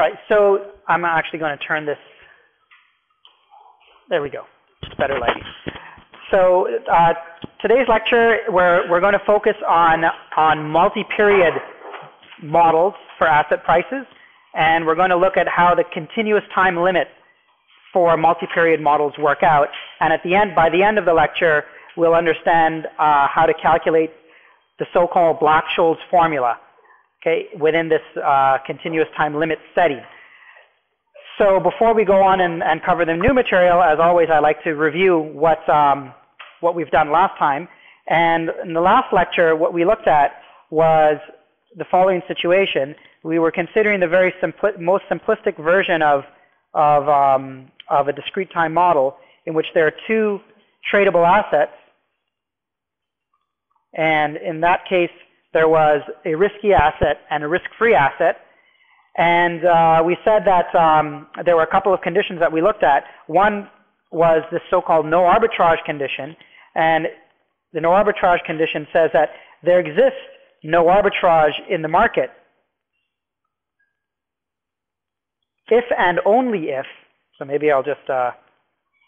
All right, so I'm actually going to turn this. There we go. Better lighting. So uh, today's lecture, we're, we're going to focus on, on multi-period models for asset prices, and we're going to look at how the continuous time limit for multi-period models work out. And at the end, by the end of the lecture, we'll understand uh, how to calculate the so-called Black-Scholes formula, okay, within this uh, continuous time limit setting. So before we go on and, and, cover the new material, as always, I like to review what, um, what we've done last time. And in the last lecture, what we looked at was the following situation. We were considering the very simpli most simplistic version of, of, um, of a discrete time model in which there are two tradable assets. And in that case, there was a risky asset and a risk-free asset. And uh, we said that um, there were a couple of conditions that we looked at. One was the so-called no arbitrage condition. And the no arbitrage condition says that there exists no arbitrage in the market if and only if, so maybe I'll just uh,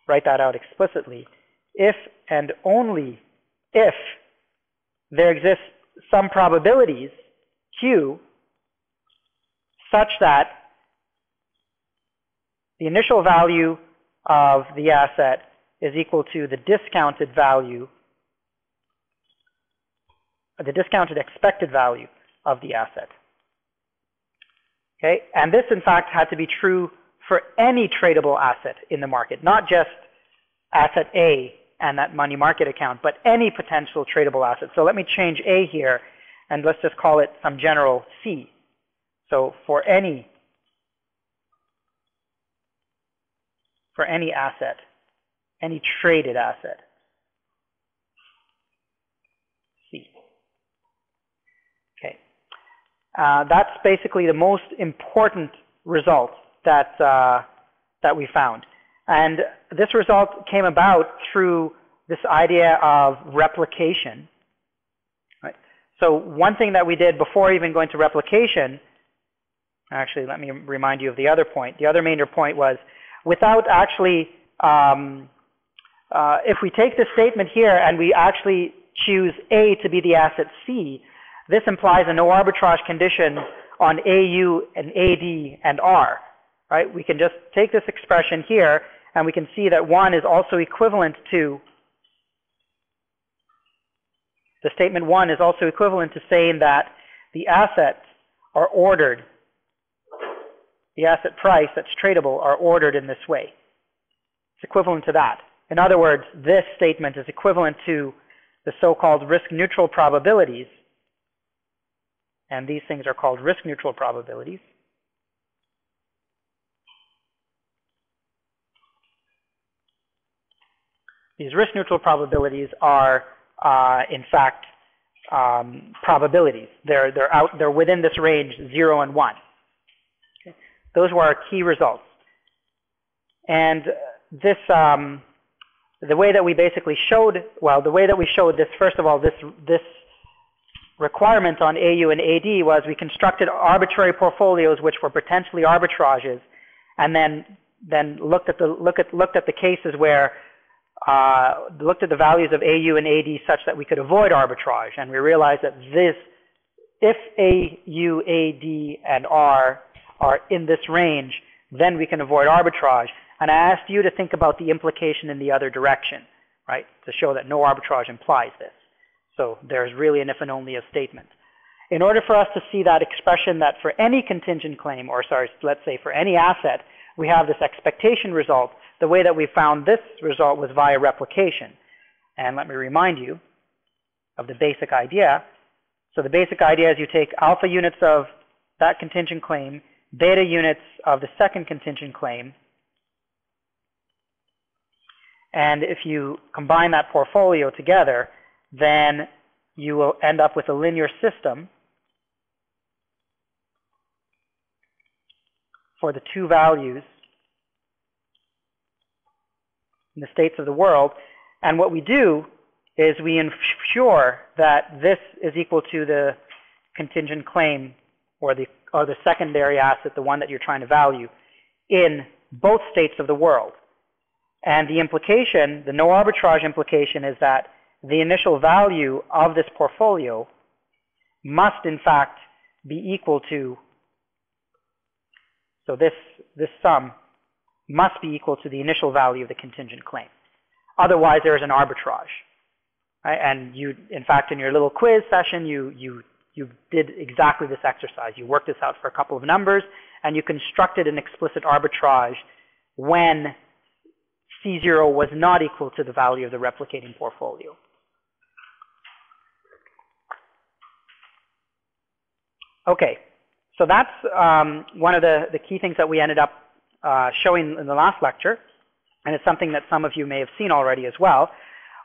write that out explicitly, if and only if there exists some probabilities, Q, such that the initial value of the asset is equal to the discounted value, the discounted expected value of the asset. Okay, and this in fact had to be true for any tradable asset in the market, not just asset A and that money market account, but any potential tradable asset. So let me change A here, and let's just call it some general C. So for any for any asset, any traded asset, C. Okay. Uh, that's basically the most important result that uh, that we found. And this result came about through this idea of replication. Right? So one thing that we did before even going to replication, actually let me remind you of the other point. The other major point was without actually, um, uh, if we take this statement here and we actually choose A to be the asset C, this implies a no arbitrage condition on AU and AD and R right? We can just take this expression here and we can see that 1 is also equivalent to, the statement 1 is also equivalent to saying that the assets are ordered, the asset price that's tradable are ordered in this way. It's equivalent to that. In other words, this statement is equivalent to the so-called risk-neutral probabilities, and these things are called risk-neutral probabilities. These risk-neutral probabilities are, uh, in fact, um, probabilities. They're, they're, out, they're within this range 0 and 1. Okay. Those were our key results. And this, um, the way that we basically showed, well, the way that we showed this, first of all, this, this requirement on AU and AD was we constructed arbitrary portfolios which were potentially arbitrages, and then then looked at the look at looked at the cases where uh, looked at the values of AU and AD such that we could avoid arbitrage. And we realized that this, if AU, AD, and R are in this range, then we can avoid arbitrage. And I asked you to think about the implication in the other direction, right, to show that no arbitrage implies this. So there's really an if and only a statement. In order for us to see that expression that for any contingent claim, or sorry, let's say for any asset, we have this expectation result, the way that we found this result was via replication. And let me remind you of the basic idea. So the basic idea is you take alpha units of that contingent claim, beta units of the second contingent claim, and if you combine that portfolio together, then you will end up with a linear system for the two values in the states of the world. And what we do is we ensure that this is equal to the contingent claim or the, or the secondary asset, the one that you're trying to value, in both states of the world. And the implication, the no arbitrage implication is that the initial value of this portfolio must in fact be equal to, so this, this sum must be equal to the initial value of the contingent claim. Otherwise, there is an arbitrage. Right? And you, in fact, in your little quiz session, you, you, you did exactly this exercise. You worked this out for a couple of numbers, and you constructed an explicit arbitrage when C0 was not equal to the value of the replicating portfolio. Okay, so that's um, one of the, the key things that we ended up uh, showing in the last lecture, and it's something that some of you may have seen already as well.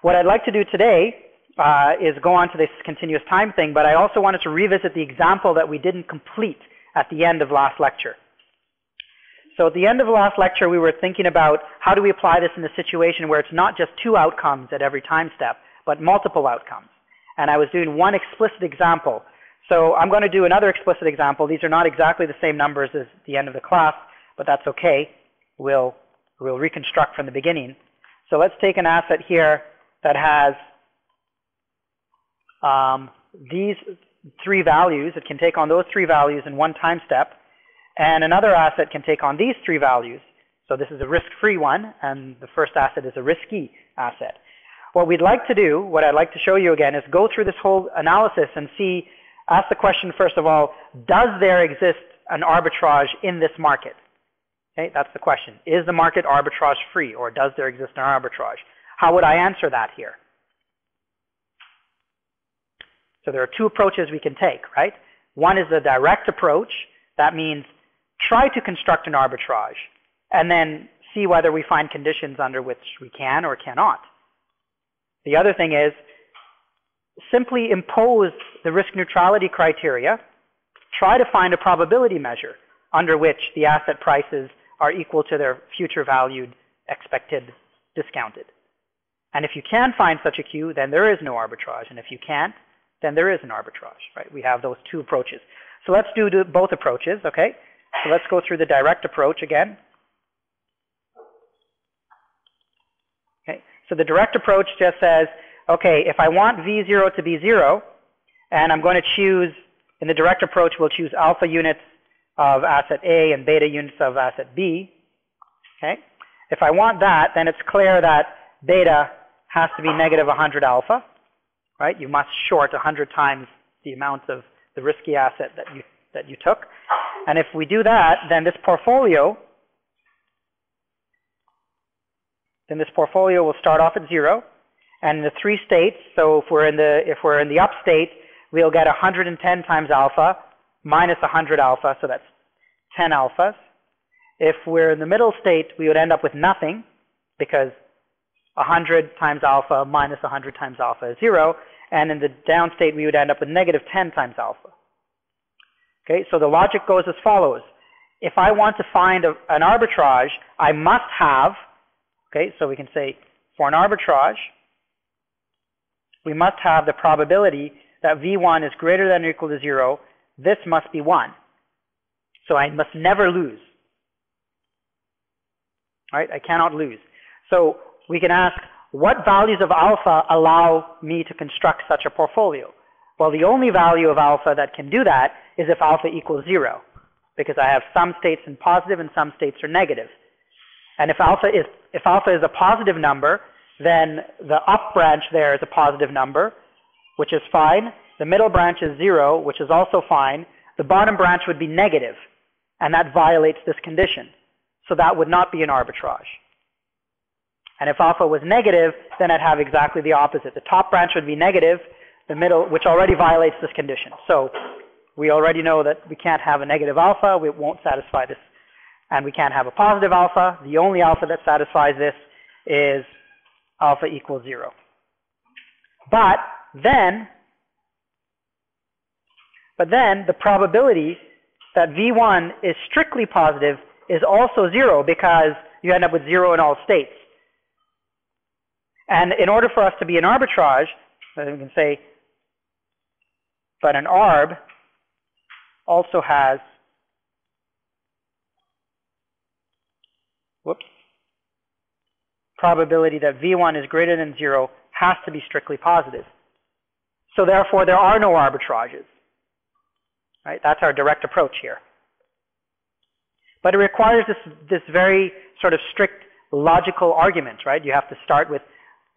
What I'd like to do today uh, is go on to this continuous time thing, but I also wanted to revisit the example that we didn't complete at the end of last lecture. So at the end of last lecture, we were thinking about how do we apply this in a situation where it's not just two outcomes at every time step, but multiple outcomes. And I was doing one explicit example. So I'm going to do another explicit example. These are not exactly the same numbers as the end of the class, but that's okay. We'll, we'll reconstruct from the beginning. So let's take an asset here that has um, these three values. It can take on those three values in one time step. And another asset can take on these three values. So this is a risk-free one, and the first asset is a risky asset. What we'd like to do, what I'd like to show you again, is go through this whole analysis and see, ask the question first of all, does there exist an arbitrage in this market? Okay, that's the question. Is the market arbitrage free, or does there exist an arbitrage? How would I answer that here? So there are two approaches we can take, right? One is the direct approach. That means try to construct an arbitrage and then see whether we find conditions under which we can or cannot. The other thing is simply impose the risk neutrality criteria, try to find a probability measure under which the asset prices are equal to their future valued expected discounted. And if you can find such a Q, then there is no arbitrage. And if you can't, then there is an arbitrage, right? We have those two approaches. So let's do both approaches, okay? So let's go through the direct approach again. Okay, so the direct approach just says, okay, if I want V0 to be 0, and I'm going to choose, in the direct approach, we'll choose alpha units of asset A and beta units of asset B. Okay, If I want that, then it's clear that beta has to be negative 100 alpha, right? You must short 100 times the amount of the risky asset that you, that you took. And if we do that, then this portfolio, then this portfolio will start off at zero. And in the three states, so if we're in the, if we're in the up state, we'll get 110 times alpha minus 100 alpha, so that's 10 alphas. If we're in the middle state, we would end up with nothing because 100 times alpha minus 100 times alpha is zero. And in the down state, we would end up with negative 10 times alpha. Okay, so the logic goes as follows. If I want to find a, an arbitrage, I must have, okay, so we can say for an arbitrage, we must have the probability that V1 is greater than or equal to zero. This must be one. So I must never lose. Right? I cannot lose. So we can ask, what values of alpha allow me to construct such a portfolio? Well, the only value of alpha that can do that is if alpha equals zero, because I have some states in positive and some states are negative. And if alpha is, if alpha is a positive number, then the up branch there is a positive number, which is fine. The middle branch is zero, which is also fine. The bottom branch would be negative, and that violates this condition. So that would not be an arbitrage. And if alpha was negative, then I'd have exactly the opposite. The top branch would be negative, the middle, which already violates this condition. So we already know that we can't have a negative alpha. We won't satisfy this. And we can't have a positive alpha. The only alpha that satisfies this is alpha equals zero. But then, but then the probability that V1 is strictly positive is also zero because you end up with zero in all states. And in order for us to be an arbitrage, we can say but an ARB also has, whoops, probability that V1 is greater than zero has to be strictly positive. So therefore, there are no arbitrages. Right? That's our direct approach here. But it requires this, this very sort of strict logical argument, right? You have to start with,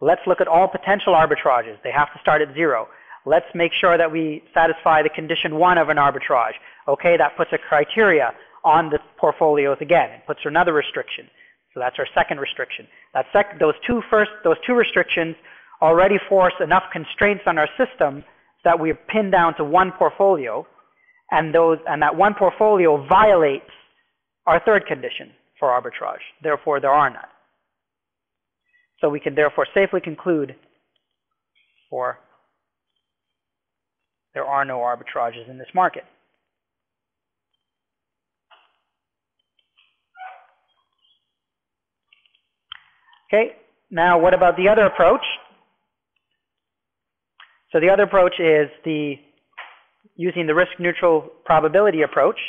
let's look at all potential arbitrages. They have to start at zero. Let's make sure that we satisfy the condition one of an arbitrage. Okay, that puts a criteria on the portfolios again. It puts another restriction. So that's our second restriction. That sec those two first, those two restrictions already force enough constraints on our system that we're pinned down to one portfolio, and those and that one portfolio violates our third condition for arbitrage. Therefore, there are none. So we can therefore safely conclude for there are no arbitrages in this market. Okay, now what about the other approach? So the other approach is the using the risk neutral probability approach.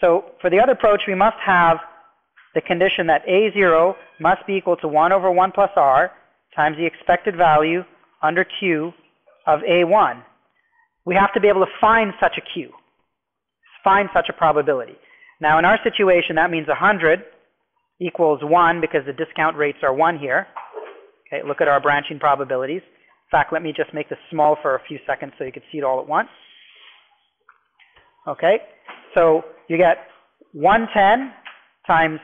So for the other approach, we must have the condition that A0 must be equal to 1 over 1 plus R times the expected value under Q of A1. We have to be able to find such a Q, find such a probability. Now in our situation, that means 100 equals 1 because the discount rates are 1 here. Okay, look at our branching probabilities. In fact, let me just make this small for a few seconds so you can see it all at once. Okay, so you get 110 times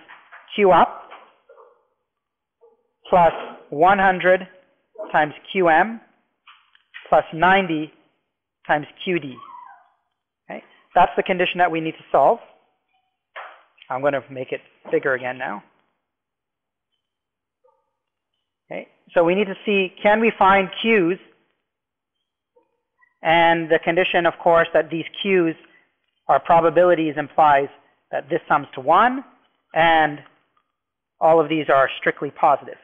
Q up plus 100 times QM plus 90 times QD. Okay, that's the condition that we need to solve. I'm going to make it bigger again now. Okay, so we need to see, can we find Qs? And the condition, of course, that these Qs are probabilities implies that this sums to 1, and all of these are strictly positive.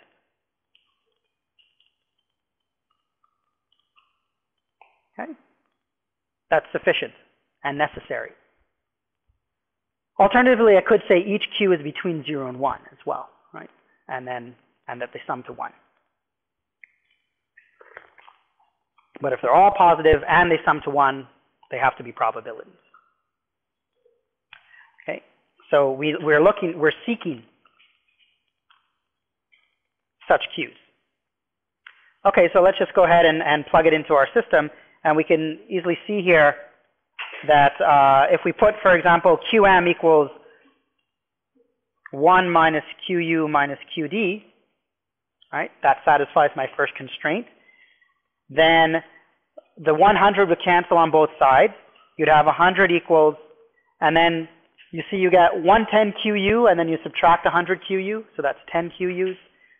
Okay? That's sufficient and necessary. Alternatively, I could say each q is between 0 and 1 as well, right? And then, and that they sum to 1. But if they're all positive and they sum to 1, they have to be probabilities. So we, we're looking, we're seeking such q's. Okay, so let's just go ahead and, and plug it into our system, and we can easily see here that uh, if we put, for example, QM equals 1 minus QU minus QD, right, that satisfies my first constraint, then the 100 would cancel on both sides. You'd have 100 equals, and then you see you get 110 QU, and then you subtract 100 QU, so that's 10 QUs.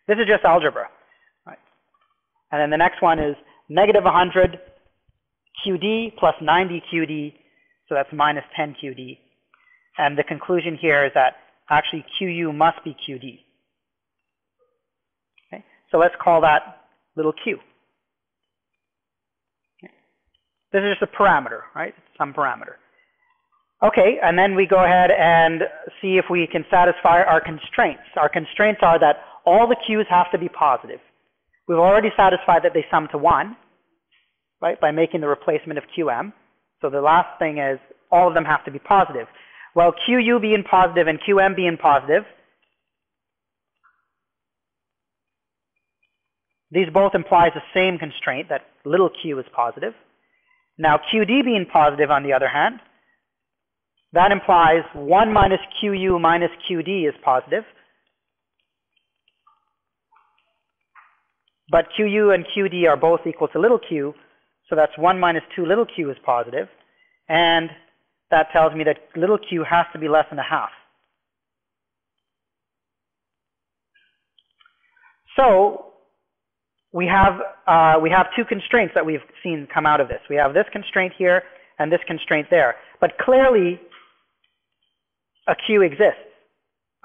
This is just algebra. Right? And then the next one is negative 100 QD plus 90 QD so that's minus 10 QD. And the conclusion here is that actually QU must be QD. Okay? So let's call that little q. Okay? This is just a parameter, right? Some parameter. Okay, and then we go ahead and see if we can satisfy our constraints. Our constraints are that all the q's have to be positive. We've already satisfied that they sum to 1, right, by making the replacement of qm. So the last thing is all of them have to be positive. Well, QU being positive and QM being positive, these both imply the same constraint, that little q is positive. Now, QD being positive, on the other hand, that implies 1 minus QU minus QD is positive. But QU and QD are both equal to little q, so that's 1 minus 2 little q is positive. And that tells me that little q has to be less than a half. So we have, uh, we have two constraints that we've seen come out of this. We have this constraint here and this constraint there. But clearly, a q exists.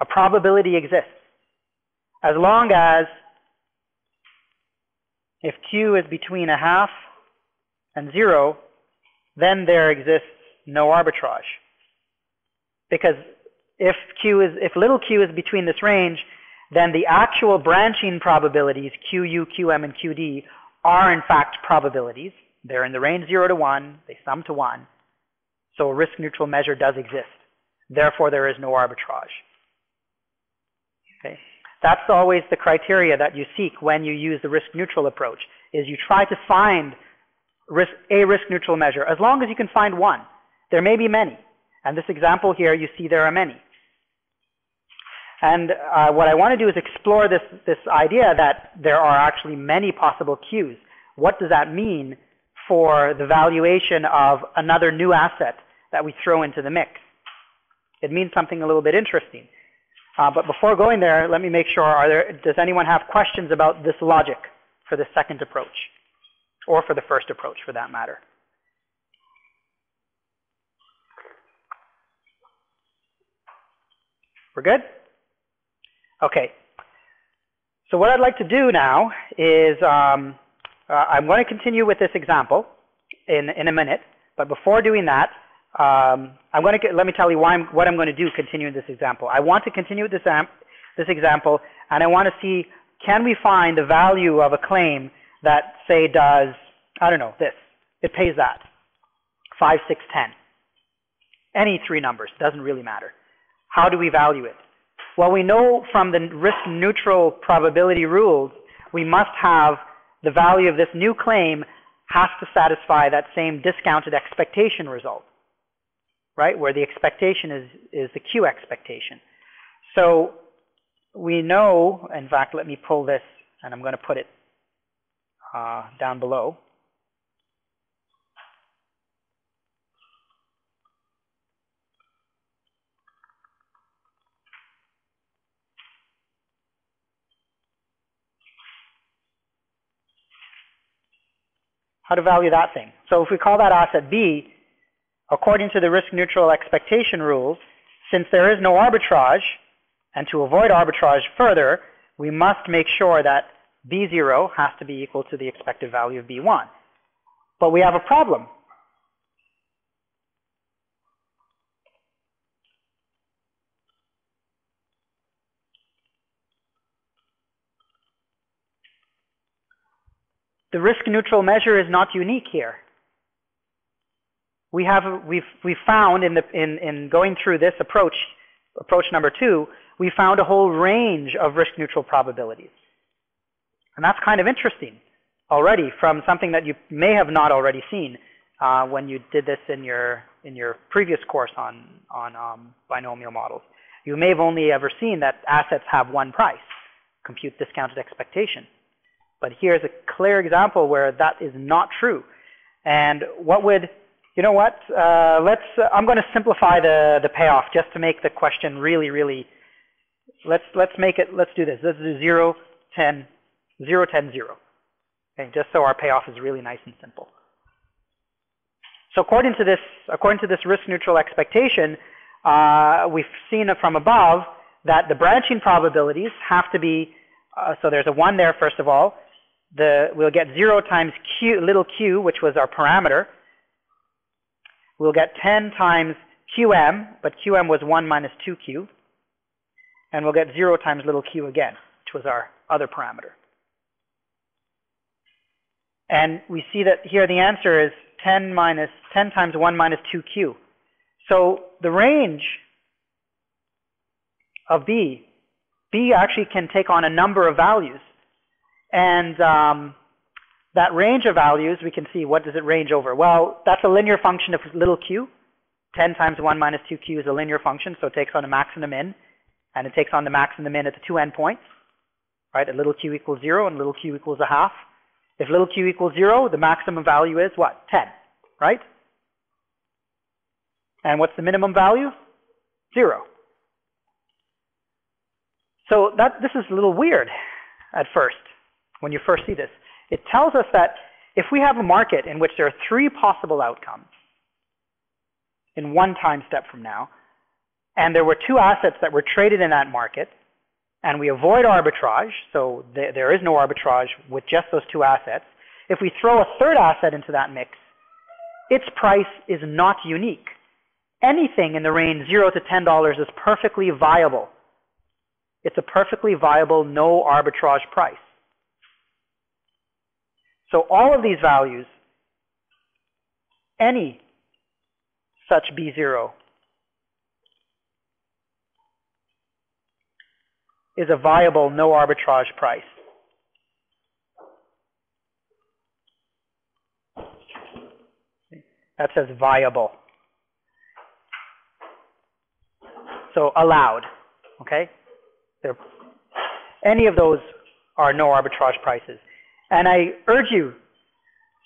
A probability exists. As long as if q is between a half and 0, then there exists no arbitrage. Because if q is, if little q is between this range, then the actual branching probabilities, QU, QM, and QD, are in fact probabilities. They're in the range 0 to 1. They sum to 1. So a risk-neutral measure does exist. Therefore, there is no arbitrage. Okay. That's always the criteria that you seek when you use the risk-neutral approach, is you try to find risk, a risk-neutral measure, as long as you can find one. There may be many. And this example here, you see there are many. And uh, what I want to do is explore this, this idea that there are actually many possible Qs. What does that mean for the valuation of another new asset that we throw into the mix? It means something a little bit interesting. Uh, but before going there, let me make sure, are there, does anyone have questions about this logic for the second approach? Or for the first approach, for that matter? We're good? Okay. So what I'd like to do now is um, uh, I'm going to continue with this example in, in a minute. But before doing that, um, I'm going to get, let me tell you why I'm, what I'm going to do continuing this example. I want to continue this, amp, this example, and I want to see can we find the value of a claim that, say, does, I don't know, this. It pays that. 5, 6, 10. Any three numbers, doesn't really matter. How do we value it? Well, we know from the risk-neutral probability rules, we must have the value of this new claim has to satisfy that same discounted expectation result, right? Where the expectation is, is the Q expectation. So we know, in fact, let me pull this and I'm going to put it uh, down below. how to value that thing. So if we call that asset B, according to the risk-neutral expectation rules, since there is no arbitrage, and to avoid arbitrage further, we must make sure that B0 has to be equal to the expected value of B1. But we have a problem. The risk neutral measure is not unique here. We have, we've, we found in, the, in, in going through this approach, approach number two, we found a whole range of risk neutral probabilities. And that's kind of interesting already from something that you may have not already seen uh, when you did this in your, in your previous course on, on um, binomial models. You may have only ever seen that assets have one price, compute discounted expectation. But here's a clear example where that is not true. And what would, you know what, uh, let's, uh, I'm going to simplify the, the payoff just to make the question really, really, let's, let's make it, let's do this. Let's do 0, 10, 0, 10, 0. Okay, just so our payoff is really nice and simple. So according to this, according to this risk neutral expectation, uh, we've seen from above that the branching probabilities have to be, uh, so there's a 1 there first of all, the, we'll get 0 times q, little q, which was our parameter. We'll get 10 times qm, but qm was 1 minus 2q. And we'll get 0 times little q again, which was our other parameter. And we see that here the answer is 10 minus 10 times 1 minus 2q. So the range of b, b actually can take on a number of values. And um, that range of values, we can see what does it range over. Well, that's a linear function of little q. 10 times 1 minus 2q is a linear function, so it takes on a max and a min. And it takes on the max and the min at the two endpoints. Right, a little q equals 0 and little q equals a half. If little q equals 0, the maximum value is what? 10, right? And what's the minimum value? 0. So that, this is a little weird at first when you first see this. It tells us that if we have a market in which there are three possible outcomes in one time step from now, and there were two assets that were traded in that market, and we avoid arbitrage, so th there is no arbitrage with just those two assets, if we throw a third asset into that mix, its price is not unique. anything in the range 0 to $10 is perfectly viable. It's a perfectly viable no arbitrage price. So all of these values, any such B0 is a viable no arbitrage price. That says viable. So allowed, okay? They're, any of those are no arbitrage prices. And I urge you,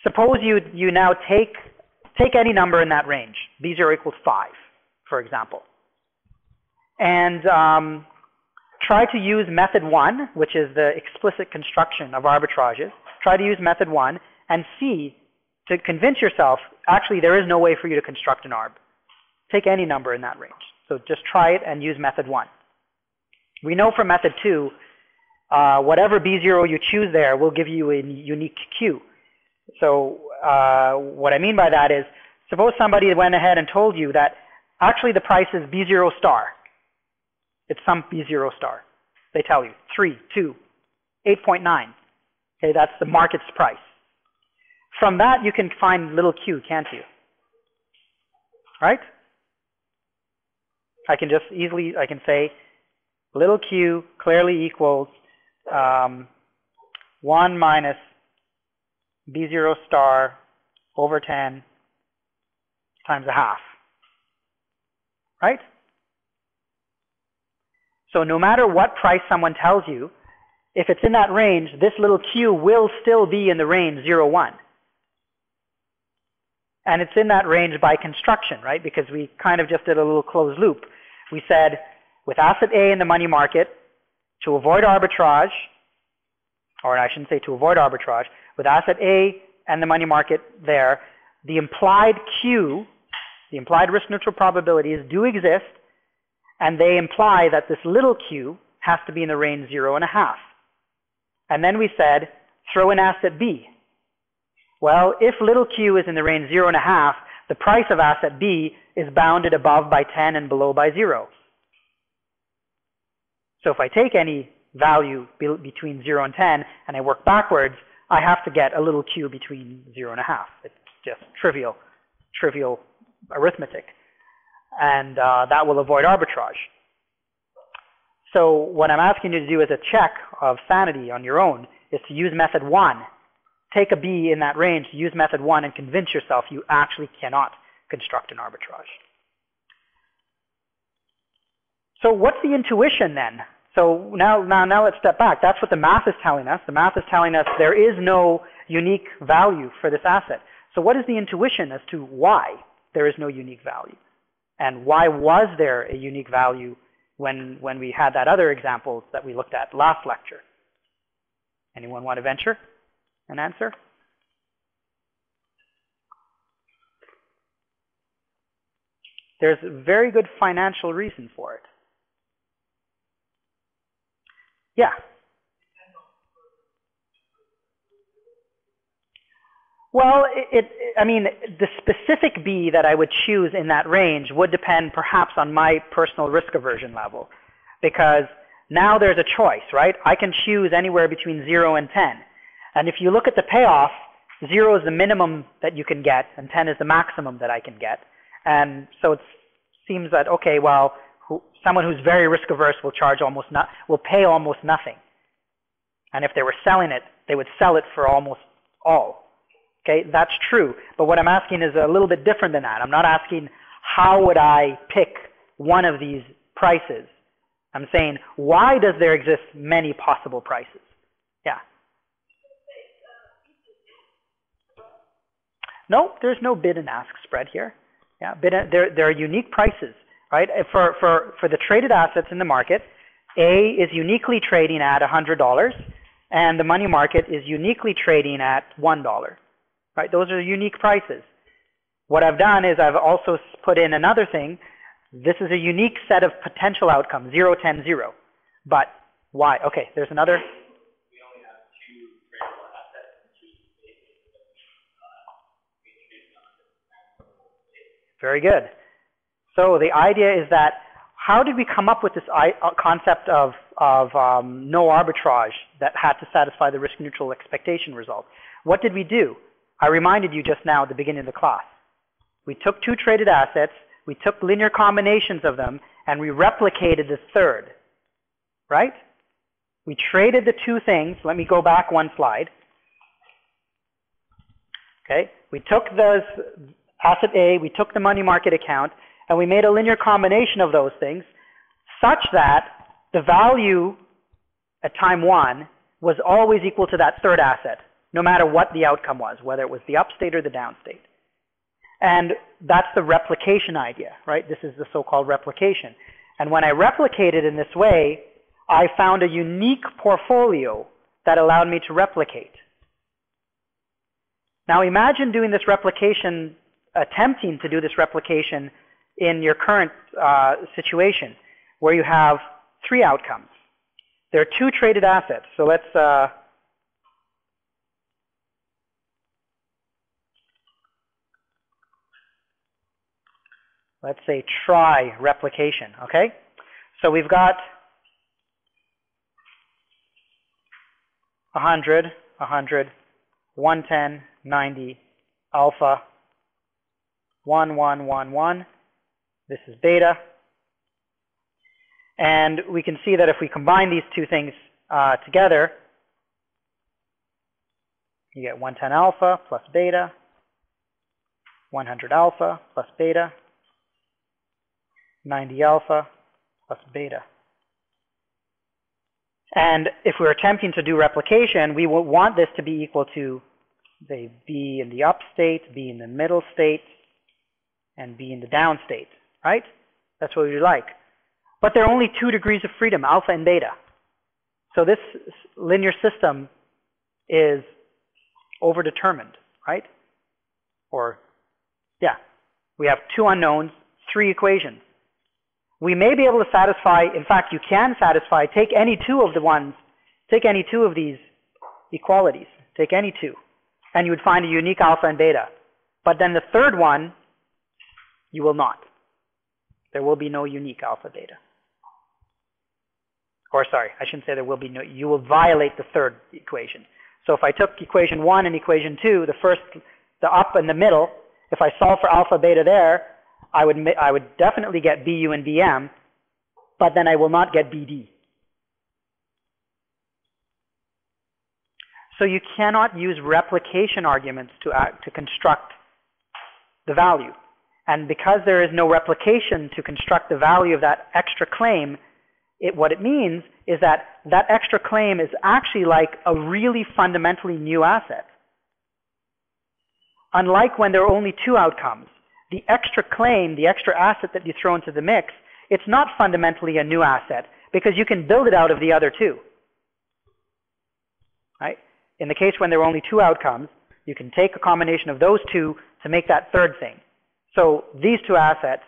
suppose you, you now take, take any number in that range, B0 equals 5, for example. And um, try to use method 1, which is the explicit construction of arbitrages. Try to use method 1 and see, to convince yourself, actually there is no way for you to construct an arb. Take any number in that range. So just try it and use method 1. We know from method 2, uh, whatever B0 you choose there will give you a unique Q. So uh, what I mean by that is, suppose somebody went ahead and told you that actually the price is B0 star. It's some B0 star. They tell you 3, 2, 8.9. Okay, that's the market's price. From that, you can find little q, can't you? Right? I can just easily, I can say little q clearly equals um, 1 minus b0 star over 10 times a half. Right? So no matter what price someone tells you, if it's in that range, this little q will still be in the range 0, 1. And it's in that range by construction, right? Because we kind of just did a little closed loop. We said with asset A in the money market, to avoid arbitrage, or I shouldn't say to avoid arbitrage, with asset A and the money market there, the implied Q, the implied risk neutral probabilities do exist, and they imply that this little q has to be in the range zero and a half. And then we said, throw in asset B. Well, if little q is in the range zero and a half, the price of asset B is bounded above by 10 and below by zero. So if I take any value be between 0 and 10 and I work backwards, I have to get a little q between 0 and a half. It's just trivial, trivial arithmetic. And uh, that will avoid arbitrage. So what I'm asking you to do as a check of sanity on your own is to use method 1. Take a B in that range, use method 1 and convince yourself you actually cannot construct an arbitrage. So what's the intuition then? So now, now, now let's step back. That's what the math is telling us. The math is telling us there is no unique value for this asset. So what is the intuition as to why there is no unique value? And why was there a unique value when, when we had that other example that we looked at last lecture? Anyone want to venture an answer? There's a very good financial reason for it. Yeah. Well, it, it, I mean, the specific B that I would choose in that range would depend perhaps on my personal risk aversion level. Because now there's a choice, right? I can choose anywhere between 0 and 10. And if you look at the payoff, 0 is the minimum that you can get, and 10 is the maximum that I can get. And so it seems that, okay, well, someone who's very risk averse will charge almost not, will pay almost nothing. And if they were selling it, they would sell it for almost all. Okay, that's true. But what I'm asking is a little bit different than that. I'm not asking how would I pick one of these prices. I'm saying why does there exist many possible prices? Yeah. No, there's no bid and ask spread here. Yeah, bid, there, there are unique prices right? Uh, for, for, for the traded assets in the market, A is uniquely trading at $100 and the money market is uniquely trading at $1, right? Those are unique prices. What I've done is I've also put in another thing. This is a unique set of potential outcomes, 0, 10, 0. But why? Okay, there's another. Very good. So the idea is that how did we come up with this uh, concept of, of um, no arbitrage that had to satisfy the risk neutral expectation result? What did we do? I reminded you just now at the beginning of the class. We took two traded assets, we took linear combinations of them, and we replicated the third, right? We traded the two things. Let me go back one slide. Okay, we took those asset A, we took the money market account, and we made a linear combination of those things such that the value at time one was always equal to that third asset, no matter what the outcome was, whether it was the upstate or the downstate. And that's the replication idea, right? This is the so-called replication. And when I replicated in this way, I found a unique portfolio that allowed me to replicate. Now imagine doing this replication, attempting to do this replication in your current uh, situation where you have three outcomes. There are two traded assets. So let's uh, let's say try replication, okay? So we've got 100, 100, 110, 90, alpha, 1, 1, 1, 1. This is beta. And we can see that if we combine these two things uh, together, you get 110 alpha plus beta, 100 alpha plus beta, 90 alpha plus beta. And if we're attempting to do replication, we will want this to be equal to, say, B in the up state, B in the middle state, and B in the down state, right? That's what we like. But there are only two degrees of freedom, alpha and beta. So this linear system is overdetermined, right? Or, yeah, we have two unknowns, three equations. We may be able to satisfy, in fact, you can satisfy, take any two of the ones, take any two of these equalities, take any two, and you would find a unique alpha and beta. But then the third one, you will not. There will be no unique alpha beta. Or sorry, I shouldn't say there will be no, you will violate the third equation. So if I took equation one and equation two, the first, the up and the middle, if I solve for alpha beta there, I would, I would definitely get BU and BM, but then I will not get BD. So you cannot use replication arguments to, act, to construct the value. And because there is no replication to construct the value of that extra claim, it, what it means is that that extra claim is actually like a really fundamentally new asset. Unlike when there are only two outcomes, the extra claim, the extra asset that you throw into the mix, it's not fundamentally a new asset because you can build it out of the other two. Right? In the case when there are only two outcomes, you can take a combination of those two to make that third thing. So these two assets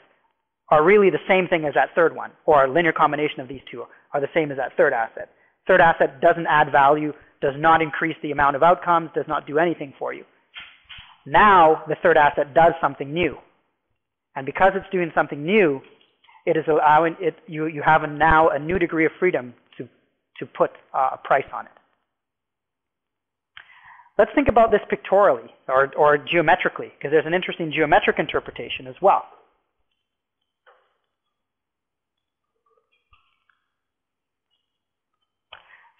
are really the same thing as that third one, or a linear combination of these two are the same as that third asset. Third asset doesn't add value, does not increase the amount of outcomes, does not do anything for you. Now the third asset does something new. And because it's doing something new, it is allowing it, you, you have a, now a new degree of freedom to, to put uh, a price on it. Let's think about this pictorially or, or geometrically, because there's an interesting geometric interpretation as well.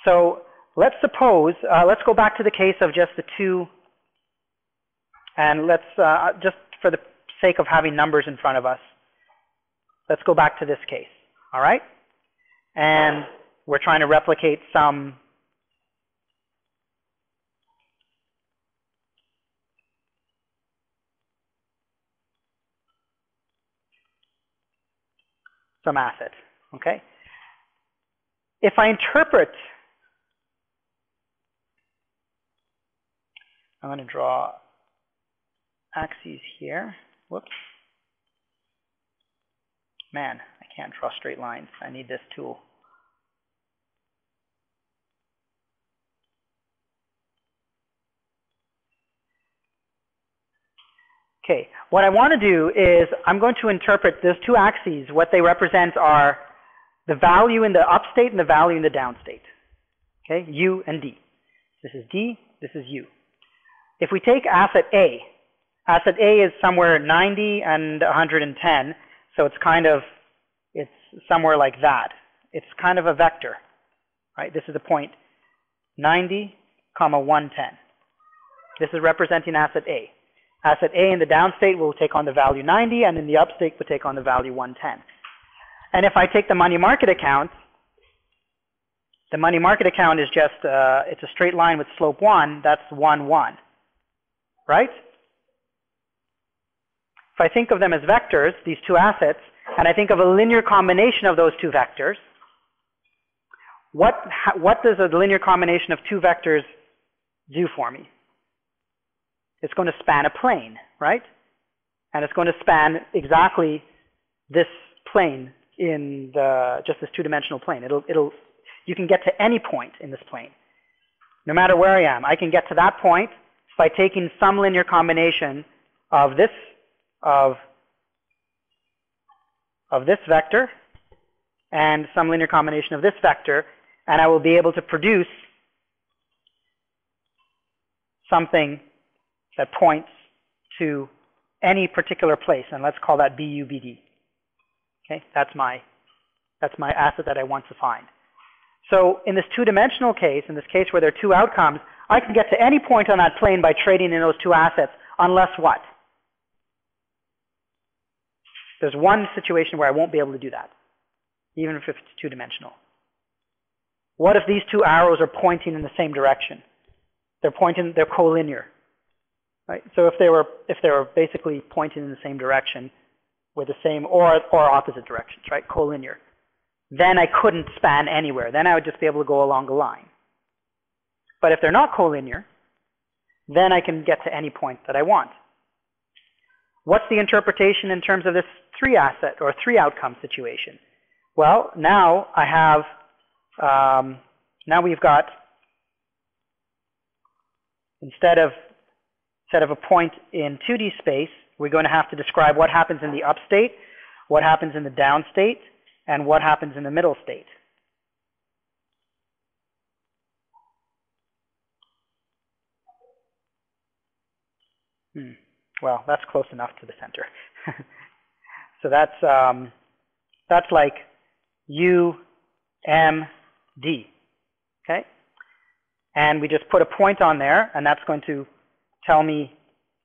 So let's suppose, uh, let's go back to the case of just the two, and let's, uh, just for the sake of having numbers in front of us, let's go back to this case, all right? And we're trying to replicate some some asset, okay? If I interpret, I'm going to draw axes here. Whoops. Man, I can't draw straight lines. I need this tool. Okay, what I want to do is I'm going to interpret those two axes. What they represent are the value in the upstate and the value in the downstate. Okay, U and D. This is D, this is U. If we take asset A, asset A is somewhere 90 and 110, so it's kind of, it's somewhere like that. It's kind of a vector, right? This is the point 90, comma 110. This is representing asset A. Asset A in the downstate will take on the value 90, and in the upstate will take on the value 110. And if I take the money market account, the money market account is just, uh, it's a straight line with slope 1, that's 1, 1. Right? If I think of them as vectors, these two assets, and I think of a linear combination of those two vectors, what, what does a linear combination of two vectors do for me? It's going to span a plane, right? And it's going to span exactly this plane in the, just this two-dimensional plane. It'll, it'll, you can get to any point in this plane. No matter where I am, I can get to that point by taking some linear combination of this, of, of this vector and some linear combination of this vector, and I will be able to produce something that points to any particular place, and let's call that BUBD. Okay, that's my, that's my asset that I want to find. So in this two-dimensional case, in this case where there are two outcomes, I can get to any point on that plane by trading in those two assets, unless what? There's one situation where I won't be able to do that, even if it's two-dimensional. What if these two arrows are pointing in the same direction? They're pointing, they're collinear. Right? So if they were if they were basically pointing in the same direction with the same or or opposite directions, right? Collinear. Then I couldn't span anywhere. Then I would just be able to go along a line. But if they're not collinear, then I can get to any point that I want. What's the interpretation in terms of this three asset or three outcome situation? Well, now I have, um, now we've got, instead of instead of a point in 2D space, we're going to have to describe what happens in the upstate, what happens in the downstate, and what happens in the middle state. Hmm. Well, that's close enough to the center. so that's um, that's like U, M, D. Okay? And we just put a point on there, and that's going to tell me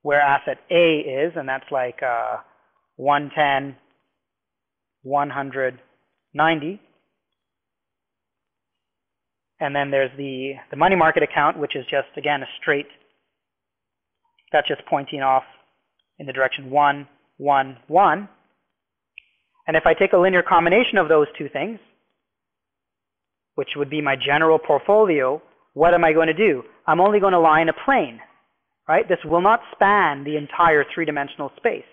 where asset A is, and that's like uh, 110, 190. And then there's the, the money market account, which is just, again, a straight, that's just pointing off in the direction 1, 1, 1. And if I take a linear combination of those two things, which would be my general portfolio, what am I going to do? I'm only going to line a plane right? This will not span the entire three-dimensional space.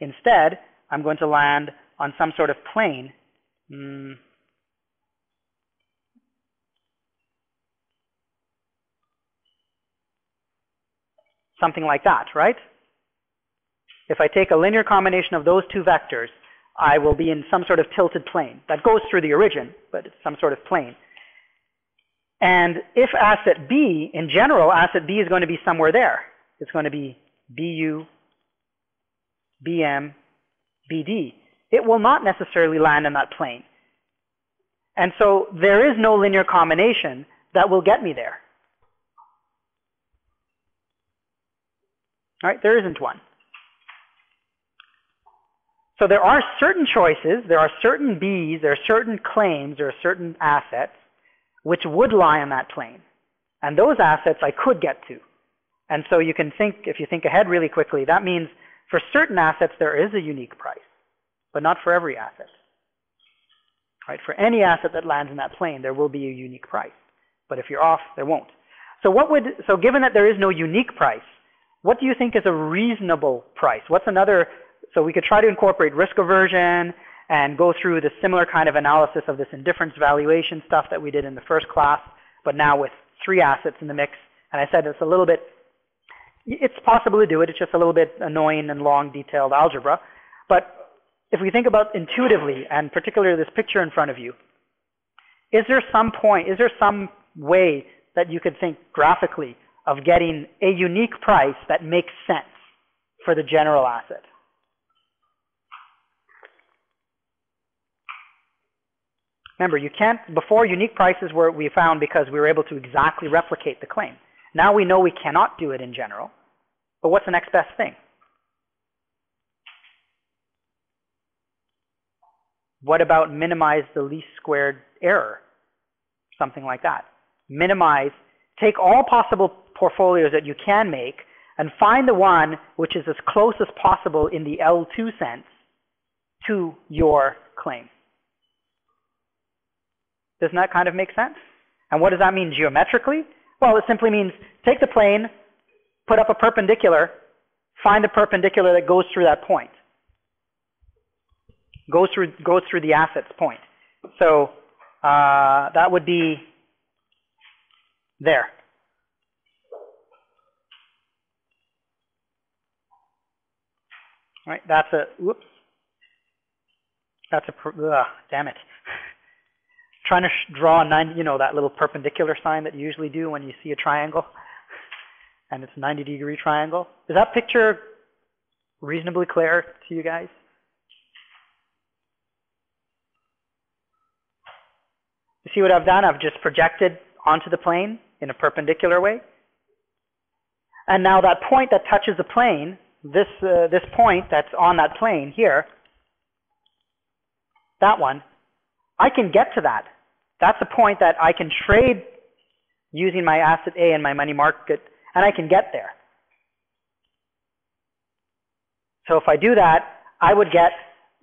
Instead, I'm going to land on some sort of plane. Mm. Something like that, right? If I take a linear combination of those two vectors, I will be in some sort of tilted plane. That goes through the origin, but it's some sort of plane. And if asset B, in general, asset B is going to be somewhere there it's going to be BU, BM, BD. It will not necessarily land in that plane. And so there is no linear combination that will get me there. All right, there isn't one. So there are certain choices, there are certain Bs, there are certain claims, there are certain assets which would lie on that plane. And those assets I could get to. And so you can think, if you think ahead really quickly, that means for certain assets there is a unique price, but not for every asset. Right? For any asset that lands in that plane, there will be a unique price. But if you're off, there won't. So what would, so given that there is no unique price, what do you think is a reasonable price? What's another, so we could try to incorporate risk aversion and go through the similar kind of analysis of this indifference valuation stuff that we did in the first class, but now with three assets in the mix. And I said it's a little bit It's possible to do it. It's just a little bit annoying and long, detailed algebra. But if we think about intuitively, and particularly this picture in front of you, is there some point, is there some way that you could think graphically of getting a unique price that makes sense for the general asset? Remember, you can't, before unique prices were we found because we were able to exactly replicate the claim. Now we know we cannot do it in general, but what's the next best thing? What about minimize the least squared error? Something like that. Minimize, take all possible portfolios that you can make and find the one which is as close as possible in the L2 sense to your claim. Doesn't that kind of make sense? And what does that mean geometrically? Well, it simply means take the plane, put up a perpendicular, find the perpendicular that goes through that point. Goes through, goes through the asset's point. So uh, that would be there. Right, that's a, whoops. That's a, ugh, damn it trying to draw a nine, you know, that little perpendicular sign that you usually do when you see a triangle, and it's a 90 degree triangle. Is that picture reasonably clear to you guys? You see what I've done? I've just projected onto the plane in a perpendicular way. And now that point that touches the plane, this, uh, this point that's on that plane here, that one, I can get to that that's a point that I can trade using my asset A and my money market, and I can get there. So if I do that, I would get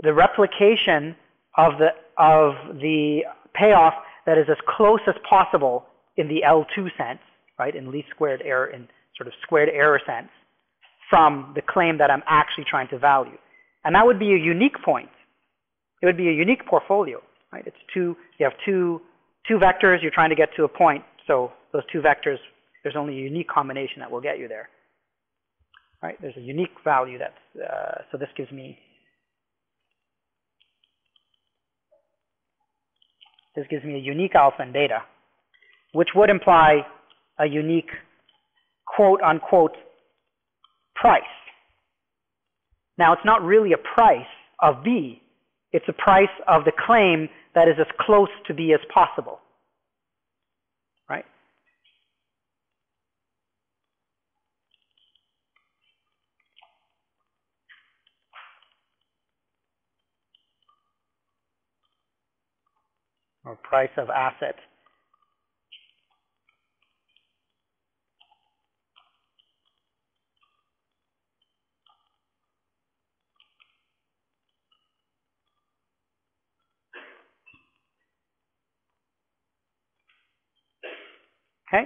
the replication of the, of the payoff that is as close as possible in the L2 sense, right, in least squared error, in sort of squared error sense, from the claim that I'm actually trying to value. And that would be a unique point. It would be a unique portfolio, right? It's two, you have two two vectors, you're trying to get to a point. So those two vectors, there's only a unique combination that will get you there. Right? There's a unique value that's, uh, so this gives me, this gives me a unique alpha and beta, which would imply a unique quote unquote price. Now it's not really a price of B, it's a price of the claim that is as close to B as possible. Right? Or price of asset. Okay?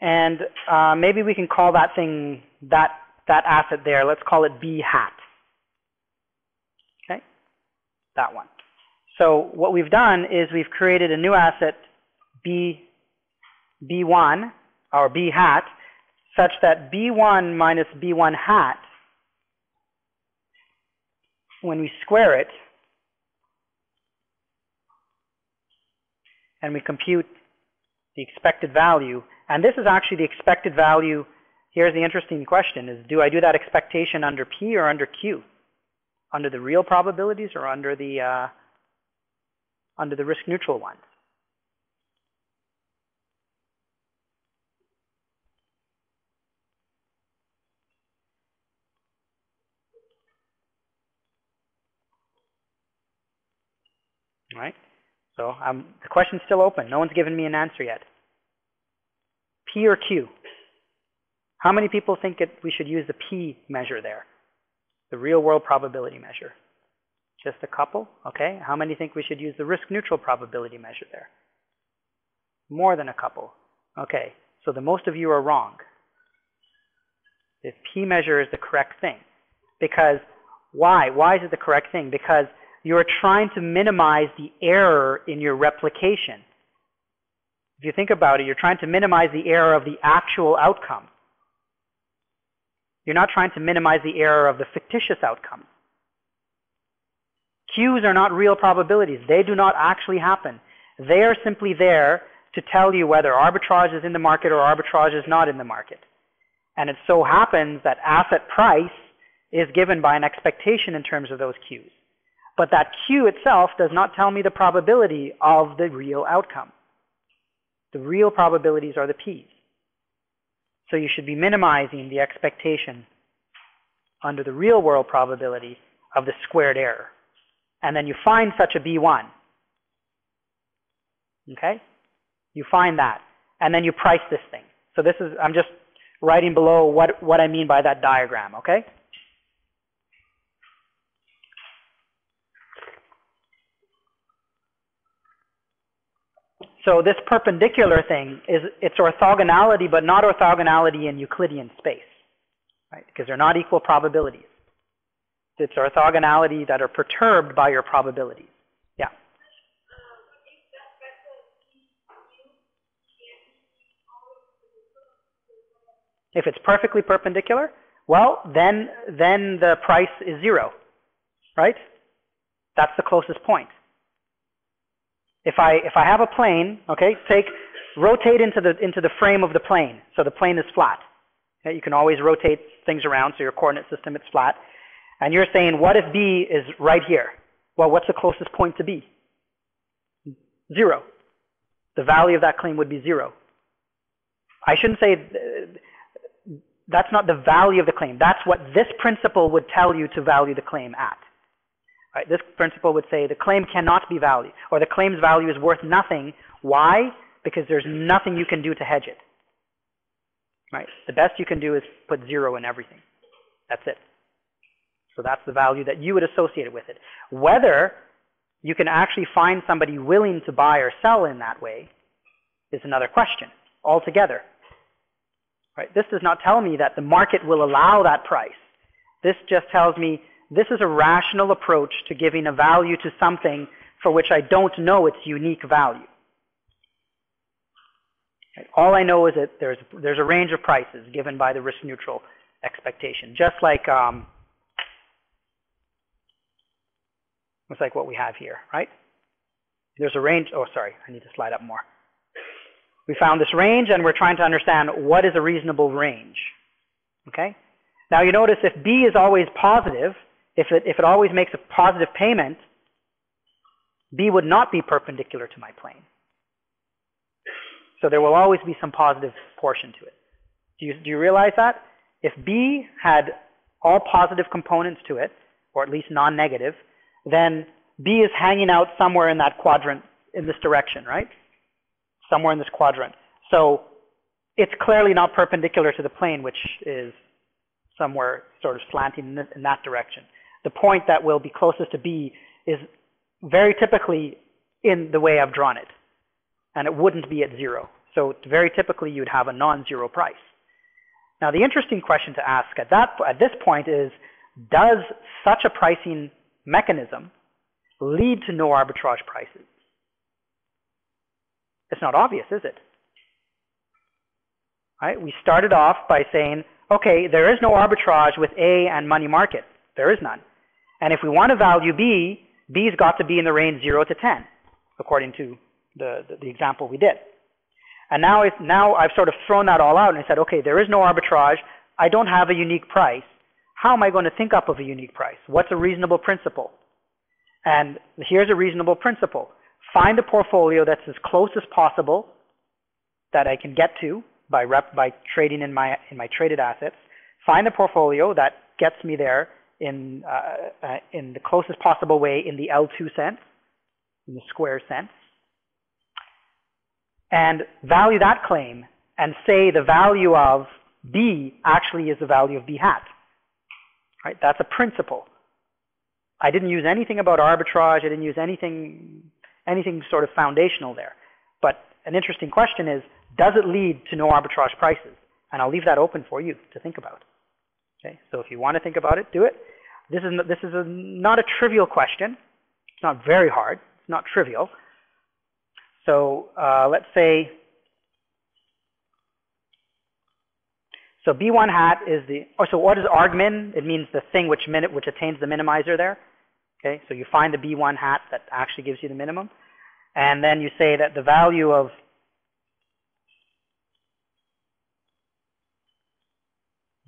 And uh, maybe we can call that thing, that, that asset there, let's call it B hat. Okay? That one. So what we've done is we've created a new asset, B, B1, or B hat, such that B1 minus B1 hat, when we square it, and we compute the expected value. And this is actually the expected value. Here's the interesting question is, do I do that expectation under P or under Q? Under the real probabilities or under the, uh, under the risk neutral ones? Right? So um, the question's still open. No one's given me an answer yet. P or Q? How many people think it, we should use the P measure there? The real world probability measure. Just a couple? Okay. How many think we should use the risk neutral probability measure there? More than a couple. Okay. So the most of you are wrong. The P measure is the correct thing. Because why? Why is it the correct thing? Because you're trying to minimize the error in your replication. If you think about it, you're trying to minimize the error of the actual outcome. You're not trying to minimize the error of the fictitious outcome. Qs are not real probabilities. They do not actually happen. They are simply there to tell you whether arbitrage is in the market or arbitrage is not in the market. And it so happens that asset price is given by an expectation in terms of those Qs. But that Q itself does not tell me the probability of the real outcome. The real probabilities are the P's. So you should be minimizing the expectation under the real world probability of the squared error. And then you find such a B1. Okay? You find that. And then you price this thing. So this is, I'm just writing below what, what I mean by that diagram, okay? So this perpendicular thing is its orthogonality, but not orthogonality in Euclidean space, right? Because they're not equal probabilities. It's orthogonality that are perturbed by your probabilities. Yeah. If it's perfectly perpendicular, well, then then the price is zero, right? That's the closest point. If I if I have a plane, okay, take rotate into the into the frame of the plane, so the plane is flat. You can always rotate things around, so your coordinate system it's flat. And you're saying, what if B is right here? Well, what's the closest point to B? Zero. The value of that claim would be zero. I shouldn't say that's not the value of the claim. That's what this principle would tell you to value the claim at. Right? This principle would say the claim cannot be valued, or the claim's value is worth nothing. Why? Because there's nothing you can do to hedge it. Right? The best you can do is put zero in everything. That's it. So that's the value that you would associate with it. Whether you can actually find somebody willing to buy or sell in that way is another question altogether. Right? This does not tell me that the market will allow that price. This just tells me this is a rational approach to giving a value to something for which I don't know its unique value. All I know is that there's, there's a range of prices given by the risk neutral expectation, just like um, It's like what we have here, right? There's a range. Oh, sorry, I need to slide up more. We found this range, and we're trying to understand what is a reasonable range. Okay? Now you notice if B is always positive, if it, if it always makes a positive payment, B would not be perpendicular to my plane. So there will always be some positive portion to it. Do you, do you realize that? If B had all positive components to it, or at least non-negative, then B is hanging out somewhere in that quadrant in this direction, right? Somewhere in this quadrant. So it's clearly not perpendicular to the plane, which is somewhere sort of slanting in, in that direction. The point that will be closest to B is very typically in the way I've drawn it. And it wouldn't be at zero. So very typically you'd have a non-zero price. Now the interesting question to ask at, that, at this point is, does such a pricing mechanism lead to no arbitrage prices? It's not obvious, is it? Right? We started off by saying, okay, there is no arbitrage with A and money market. There is none. And if we want to value B, B's got to be in the range 0 to 10, according to the, the, the example we did. And now, if, now I've sort of thrown that all out and I said, okay, there is no arbitrage. I don't have a unique price. How am I going to think up of a unique price? What's a reasonable principle? And here's a reasonable principle. Find a portfolio that's as close as possible that I can get to by rep, by trading in my in my traded assets. Find a portfolio that gets me there in uh, uh, in the closest possible way in the L2 sense, in the square sense, and value that claim and say the value of B actually is the value of B hat. Right? That's a principle. I didn't use anything about arbitrage. I didn't use anything, anything sort of foundational there. But an interesting question is, does it lead to no arbitrage prices? And I'll leave that open for you to think about. Okay, so if you want to think about it, do it. This is this is a, not a trivial question. It's not very hard. It's not trivial. So uh, let's say So B1 hat is the, oh, so what is argmin? It means the thing which, min, which attains the minimizer there. Okay, so you find the B1 hat that actually gives you the minimum. And then you say that the value of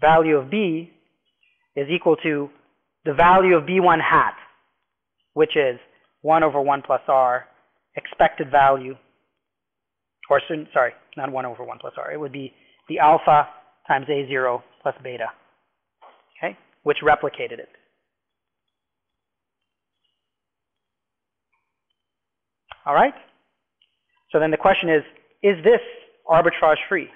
value of B is equal to the value of B1 hat, which is 1 over 1 plus R, expected value, or sorry, not 1 over 1 plus R. It would be the alpha times A0 plus beta, okay, which replicated it. All right? So then the question is, is this arbitrage free?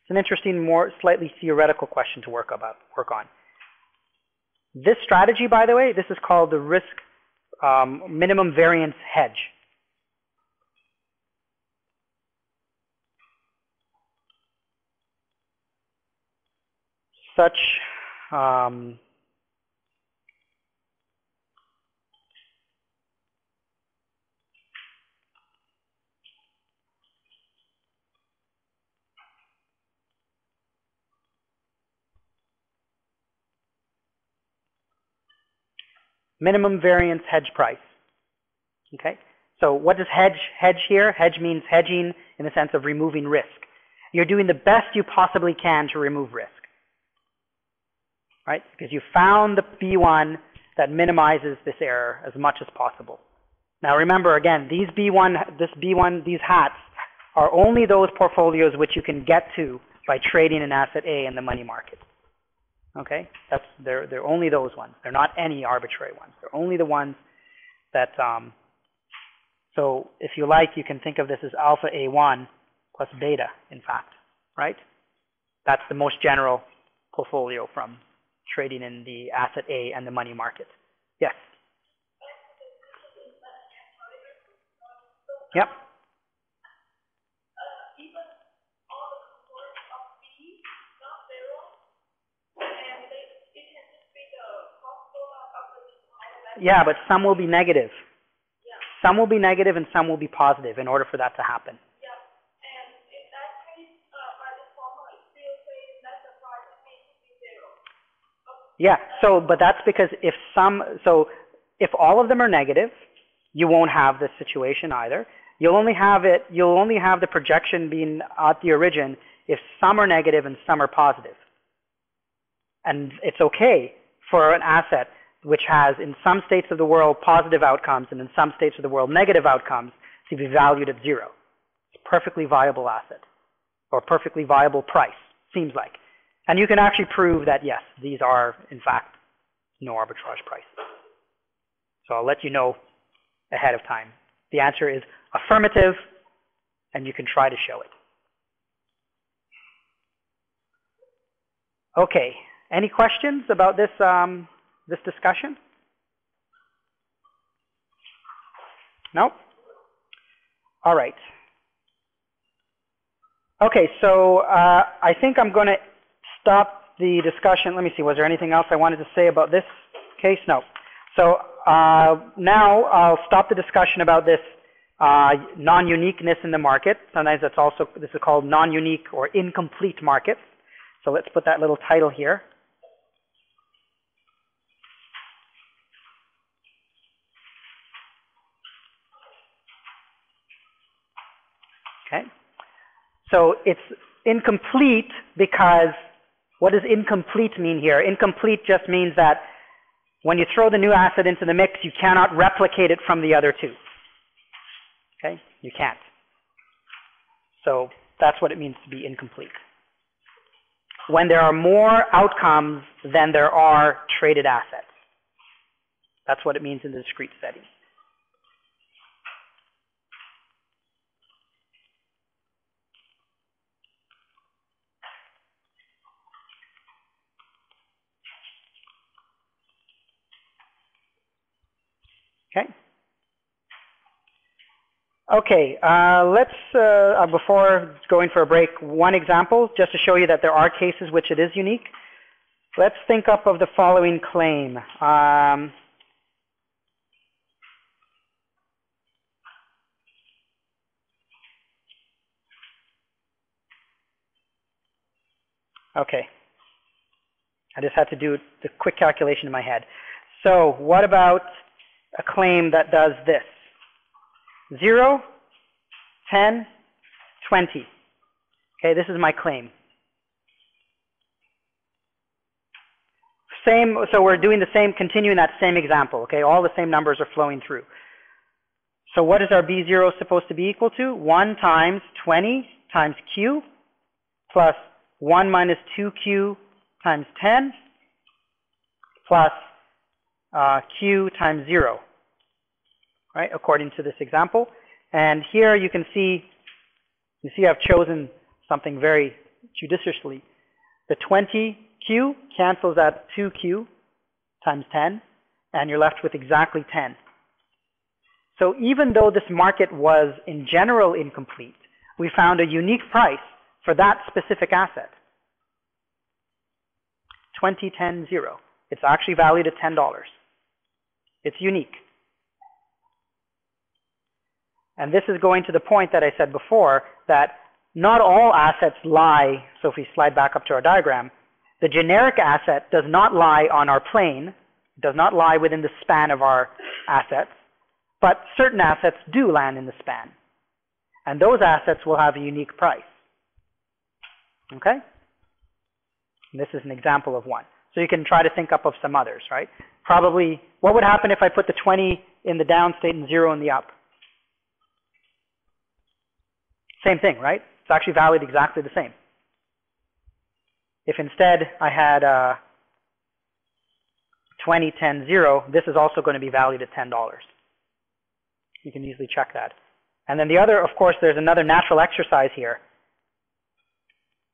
It's an interesting, more slightly theoretical question to work about, work on. This strategy, by the way, this is called the risk um, minimum variance hedge. Such um, minimum variance hedge price. Okay? So what does hedge hedge here? Hedge means hedging in the sense of removing risk. You're doing the best you possibly can to remove risk. Right? Because you found the B1 that minimizes this error as much as possible. Now remember again, these B1 this B1 these hats are only those portfolios which you can get to by trading an asset A in the money market. Okay, that's they're they're only those ones. They're not any arbitrary ones. They're only the ones that. Um, so if you like, you can think of this as alpha A1 plus beta. In fact, right? That's the most general portfolio from trading in the asset A and the money market. Yes. Yep. Yeah, but some will be negative. Yeah. Some will be negative and some will be positive in order for that to happen. Yeah. Yeah. So, but that's because if some, so if all of them are negative, you won't have this situation either. You'll only have it, you'll only have the projection being at the origin if some are negative and some are positive. And it's okay for an asset which has in some states of the world positive outcomes and in some states of the world negative outcomes to be valued at zero. It's a perfectly viable asset or perfectly viable price, seems like. And you can actually prove that yes, these are in fact no arbitrage prices. So I'll let you know ahead of time. The answer is affirmative and you can try to show it. Okay, any questions about this um, this discussion? No? All right. Okay, so uh, I think I'm going to stop the discussion. Let me see, was there anything else I wanted to say about this case? No. So uh, now I'll stop the discussion about this uh, non-uniqueness in the market. Sometimes that's also, this is called non-unique or incomplete markets. So let's put that little title here. Okay? So it's incomplete because what does incomplete mean here? Incomplete just means that when you throw the new asset into the mix, you cannot replicate it from the other two. Okay? You can't. So that's what it means to be incomplete. When there are more outcomes than there are traded assets. That's what it means in the discrete setting. Okay. Okay, uh, let's, uh, uh, before going for a break, one example just to show you that there are cases which it is unique. Let's think up of the following claim. Um, okay, I just had to do the quick calculation in my head. So what about a claim that does this? 0, 10, 20. Okay, this is my claim. Same, so we're doing the same, continuing that same example, okay? All the same numbers are flowing through. So what is our B0 supposed to be equal to? 1 times 20 times Q plus 1 minus 2Q times 10 plus uh, Q times 0, right, according to this example. And here you can see, you see I've chosen something very judiciously. The 20Q cancels at 2Q times 10, and you're left with exactly 10. So even though this market was in general incomplete, we found a unique price for that specific asset. 2010 0. It's actually valued at $10. It's unique. And this is going to the point that I said before that not all assets lie, so if we slide back up to our diagram, the generic asset does not lie on our plane, does not lie within the span of our assets, but certain assets do land in the span. And those assets will have a unique price. Okay? And this is an example of one. So you can try to think up of some others, right? Probably, what would happen if I put the 20 in the down state and 0 in the up? Same thing, right? It's actually valued exactly the same. If instead I had uh, 20, 10, 0, this is also going to be valued at $10. You can easily check that. And then the other, of course, there's another natural exercise here.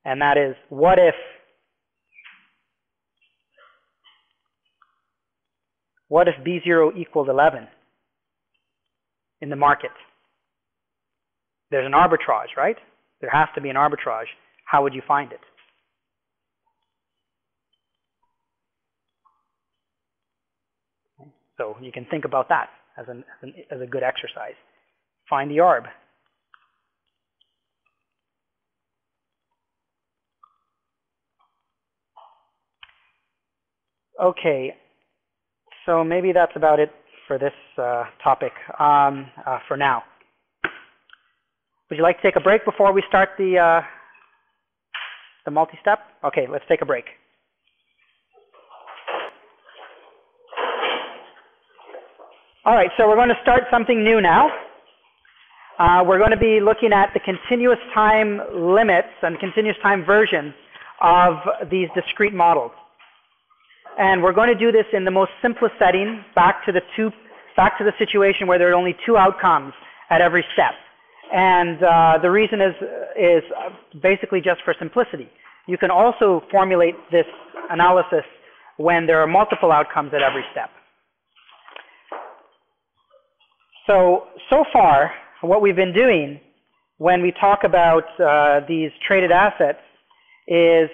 And that is, what if, what if B0 equaled 11 in the market? There's an arbitrage, right? There has to be an arbitrage. How would you find it? So you can think about that as, an, as, an, as a good exercise. Find the arb. Okay, so maybe that's about it for this uh, topic um, uh, for now. Would you like to take a break before we start the uh, the multi-step? Okay, let's take a break. All right, so we're going to start something new now. Uh, we're going to be looking at the continuous time limits and continuous time versions of these discrete models. And we're going to do this in the most simplest setting, back to the two, back to the situation where there are only two outcomes at every step. And uh, the reason is, is basically just for simplicity. You can also formulate this analysis when there are multiple outcomes at every step. So, so far, what we've been doing when we talk about uh, these traded assets is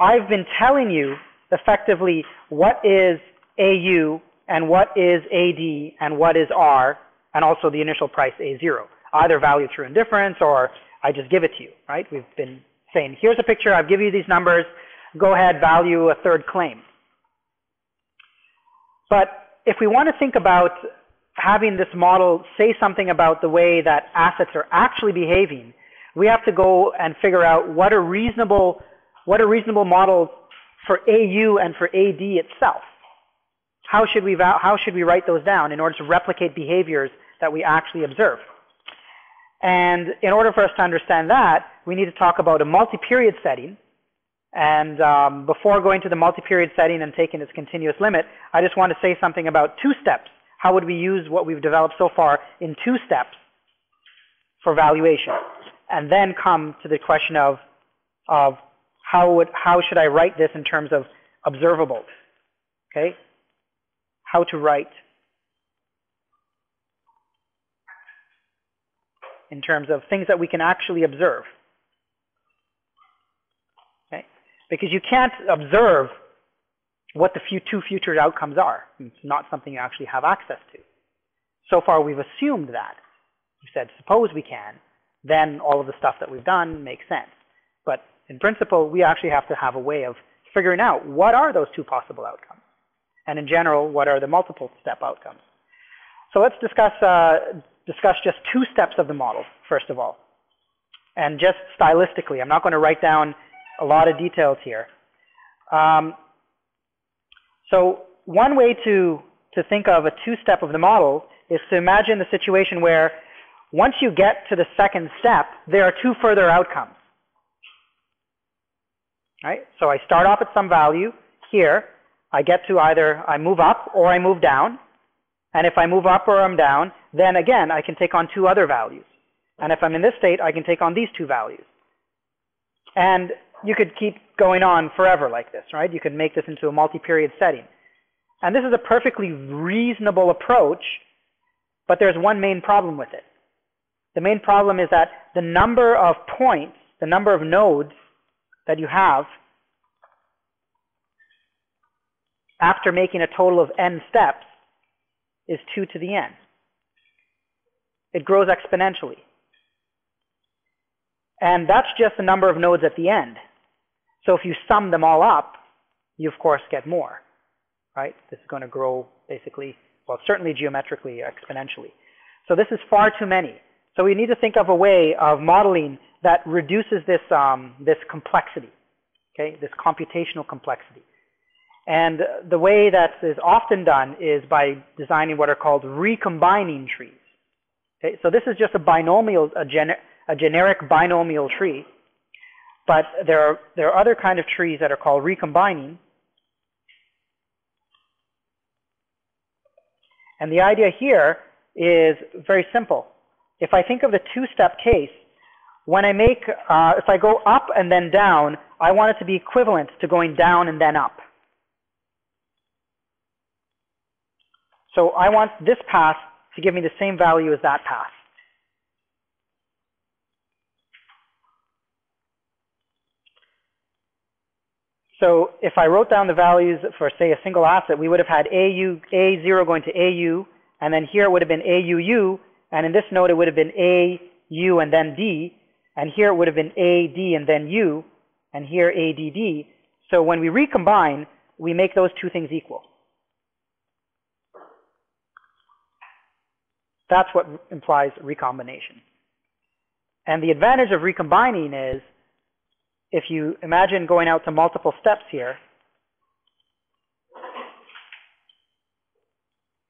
I've been telling you effectively what is AU and what is AD and what is R and also the initial price A0, either value through indifference or I just give it to you, right? We've been saying, here's a picture, I've given you these numbers, go ahead, value a third claim. But if we want to think about having this model say something about the way that assets are actually behaving, we have to go and figure out what are reasonable, what are reasonable models for AU and for AD itself. How should we, how should we write those down in order to replicate behaviors that we actually observe? And in order for us to understand that, we need to talk about a multi-period setting. And um, before going to the multi-period setting and taking its continuous limit, I just want to say something about two steps how would we use what we've developed so far in two steps for valuation? And then come to the question of, of how, would, how should I write this in terms of observables? Okay? How to write in terms of things that we can actually observe. Okay? Because you can't observe what the few, two future outcomes are. It's not something you actually have access to. So far, we've assumed that. We said, suppose we can, then all of the stuff that we've done makes sense. But in principle, we actually have to have a way of figuring out what are those two possible outcomes. And in general, what are the multiple step outcomes. So let's discuss, uh, discuss just two steps of the model, first of all. And just stylistically, I'm not going to write down a lot of details here. Um, so one way to, to think of a two-step of the model is to imagine the situation where once you get to the second step, there are two further outcomes. Right? So I start off at some value here. I get to either I move up or I move down. And if I move up or I'm down, then again, I can take on two other values. And if I'm in this state, I can take on these two values. And you could keep going on forever like this, right? You could make this into a multi-period setting. And this is a perfectly reasonable approach, but there's one main problem with it. The main problem is that the number of points, the number of nodes that you have after making a total of n steps is 2 to the n. It grows exponentially. And that's just the number of nodes at the end. So if you sum them all up, you of course get more, right? This is going to grow basically, well, certainly geometrically, exponentially. So this is far too many. So we need to think of a way of modeling that reduces this, um, this complexity, okay, this computational complexity. And the way that is often done is by designing what are called recombining trees. Okay, so this is just a binomial, a, gen a generic binomial tree, but there are, there are other kind of trees that are called recombining. And the idea here is very simple. If I think of the two-step case, when I make, uh, if I go up and then down, I want it to be equivalent to going down and then up. So I want this path to give me the same value as that path. So if I wrote down the values for, say, a single asset, we would have had AU, A0 going to AU, and then here it would have been AUU, and in this node it would have been AU and then D, and here it would have been AD and then U, and here ADD. So when we recombine, we make those two things equal. That's what implies recombination. And the advantage of recombining is if you imagine going out to multiple steps here,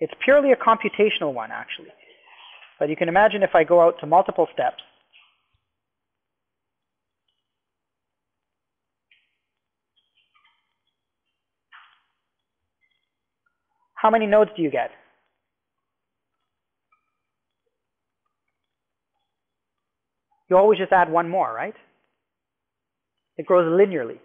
it's purely a computational one, actually. But you can imagine if I go out to multiple steps, how many nodes do you get? You always just add one more, right? It grows linearly.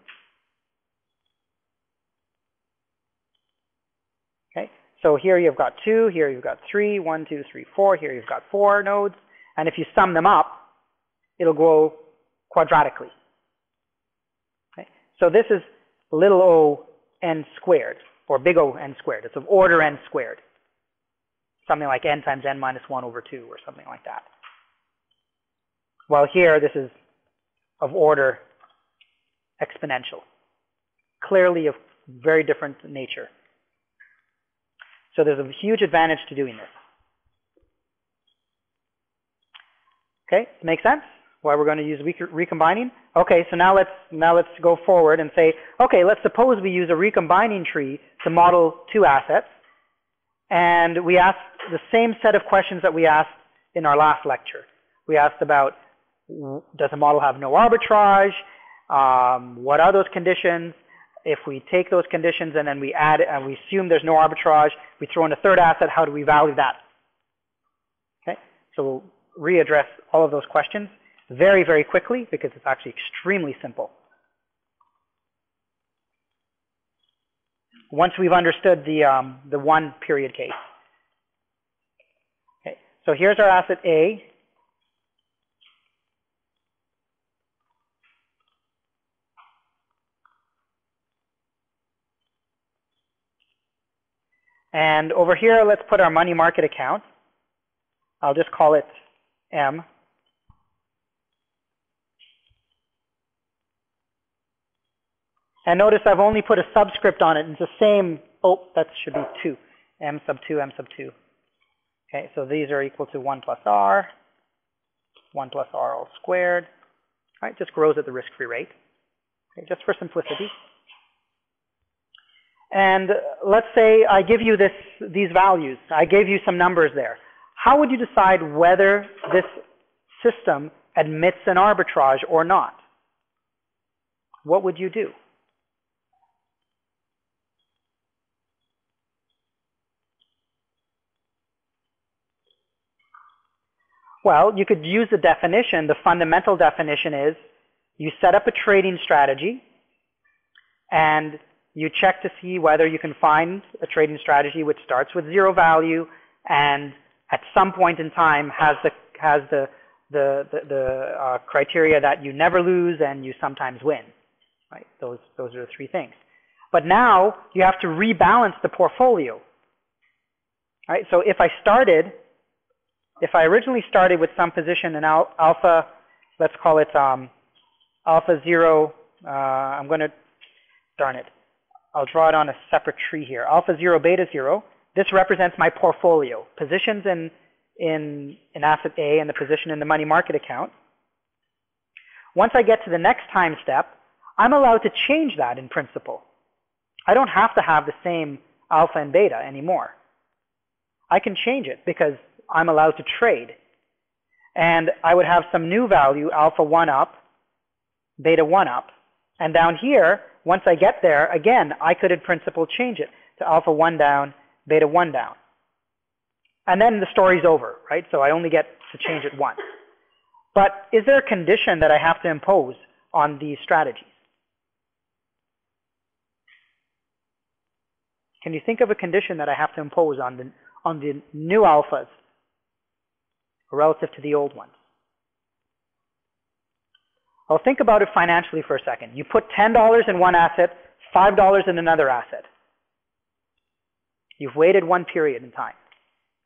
Okay, so here you've got two, here you've got three, one, two, three, four, here you've got four nodes, and if you sum them up, it'll grow quadratically. Okay, so this is little o n squared, or big O n squared. It's of order n squared. Something like n times n minus 1 over 2, or something like that. While here, this is of order exponential, clearly of very different nature. So there's a huge advantage to doing this. Okay, make sense? Why we're going to use recombining? Okay, so now let's now let's go forward and say, okay, let's suppose we use a recombining tree to model two assets, and we ask the same set of questions that we asked in our last lecture. We asked about does the model have no arbitrage? Um, what are those conditions? If we take those conditions and then we add and we assume there's no arbitrage, we throw in a third asset, how do we value that? Okay, so we'll readdress all of those questions very, very quickly because it's actually extremely simple. Once we've understood the, um, the one period case. Okay, so here's our asset A. And over here, let's put our money market account. I'll just call it M. And notice I've only put a subscript on it. It's the same, oh, that should be 2. m sub 2, m sub 2. Okay, so these are equal to 1 plus r, 1 plus r all squared. All right, just grows at the risk-free rate. Okay, just for simplicity. And let's say I give you this, these values. I gave you some numbers there. How would you decide whether this system admits an arbitrage or not? What would you do? Well, you could use the definition. The fundamental definition is you set up a trading strategy and you check to see whether you can find a trading strategy which starts with zero value and at some point in time has the has the the the, the uh, criteria that you never lose and you sometimes win. Right? Those those are the three things. But now you have to rebalance the portfolio. Right? So if I started, if I originally started with some position in al alpha, let's call it um, alpha zero. Uh, I'm going to darn it. I'll draw it on a separate tree here. Alpha 0, beta 0. This represents my portfolio. Positions in, in, in asset A and the position in the money market account. Once I get to the next time step, I'm allowed to change that in principle. I don't have to have the same alpha and beta anymore. I can change it because I'm allowed to trade. And I would have some new value, alpha 1 up, beta 1 up. And down here, once I get there, again, I could in principle change it to alpha 1 down, beta 1 down. And then the story's over, right? So I only get to change it once. But is there a condition that I have to impose on these strategies? Can you think of a condition that I have to impose on the, on the new alphas relative to the old ones? Well, think about it financially for a second. You put $10 in one asset, $5 in another asset. You've waited one period in time,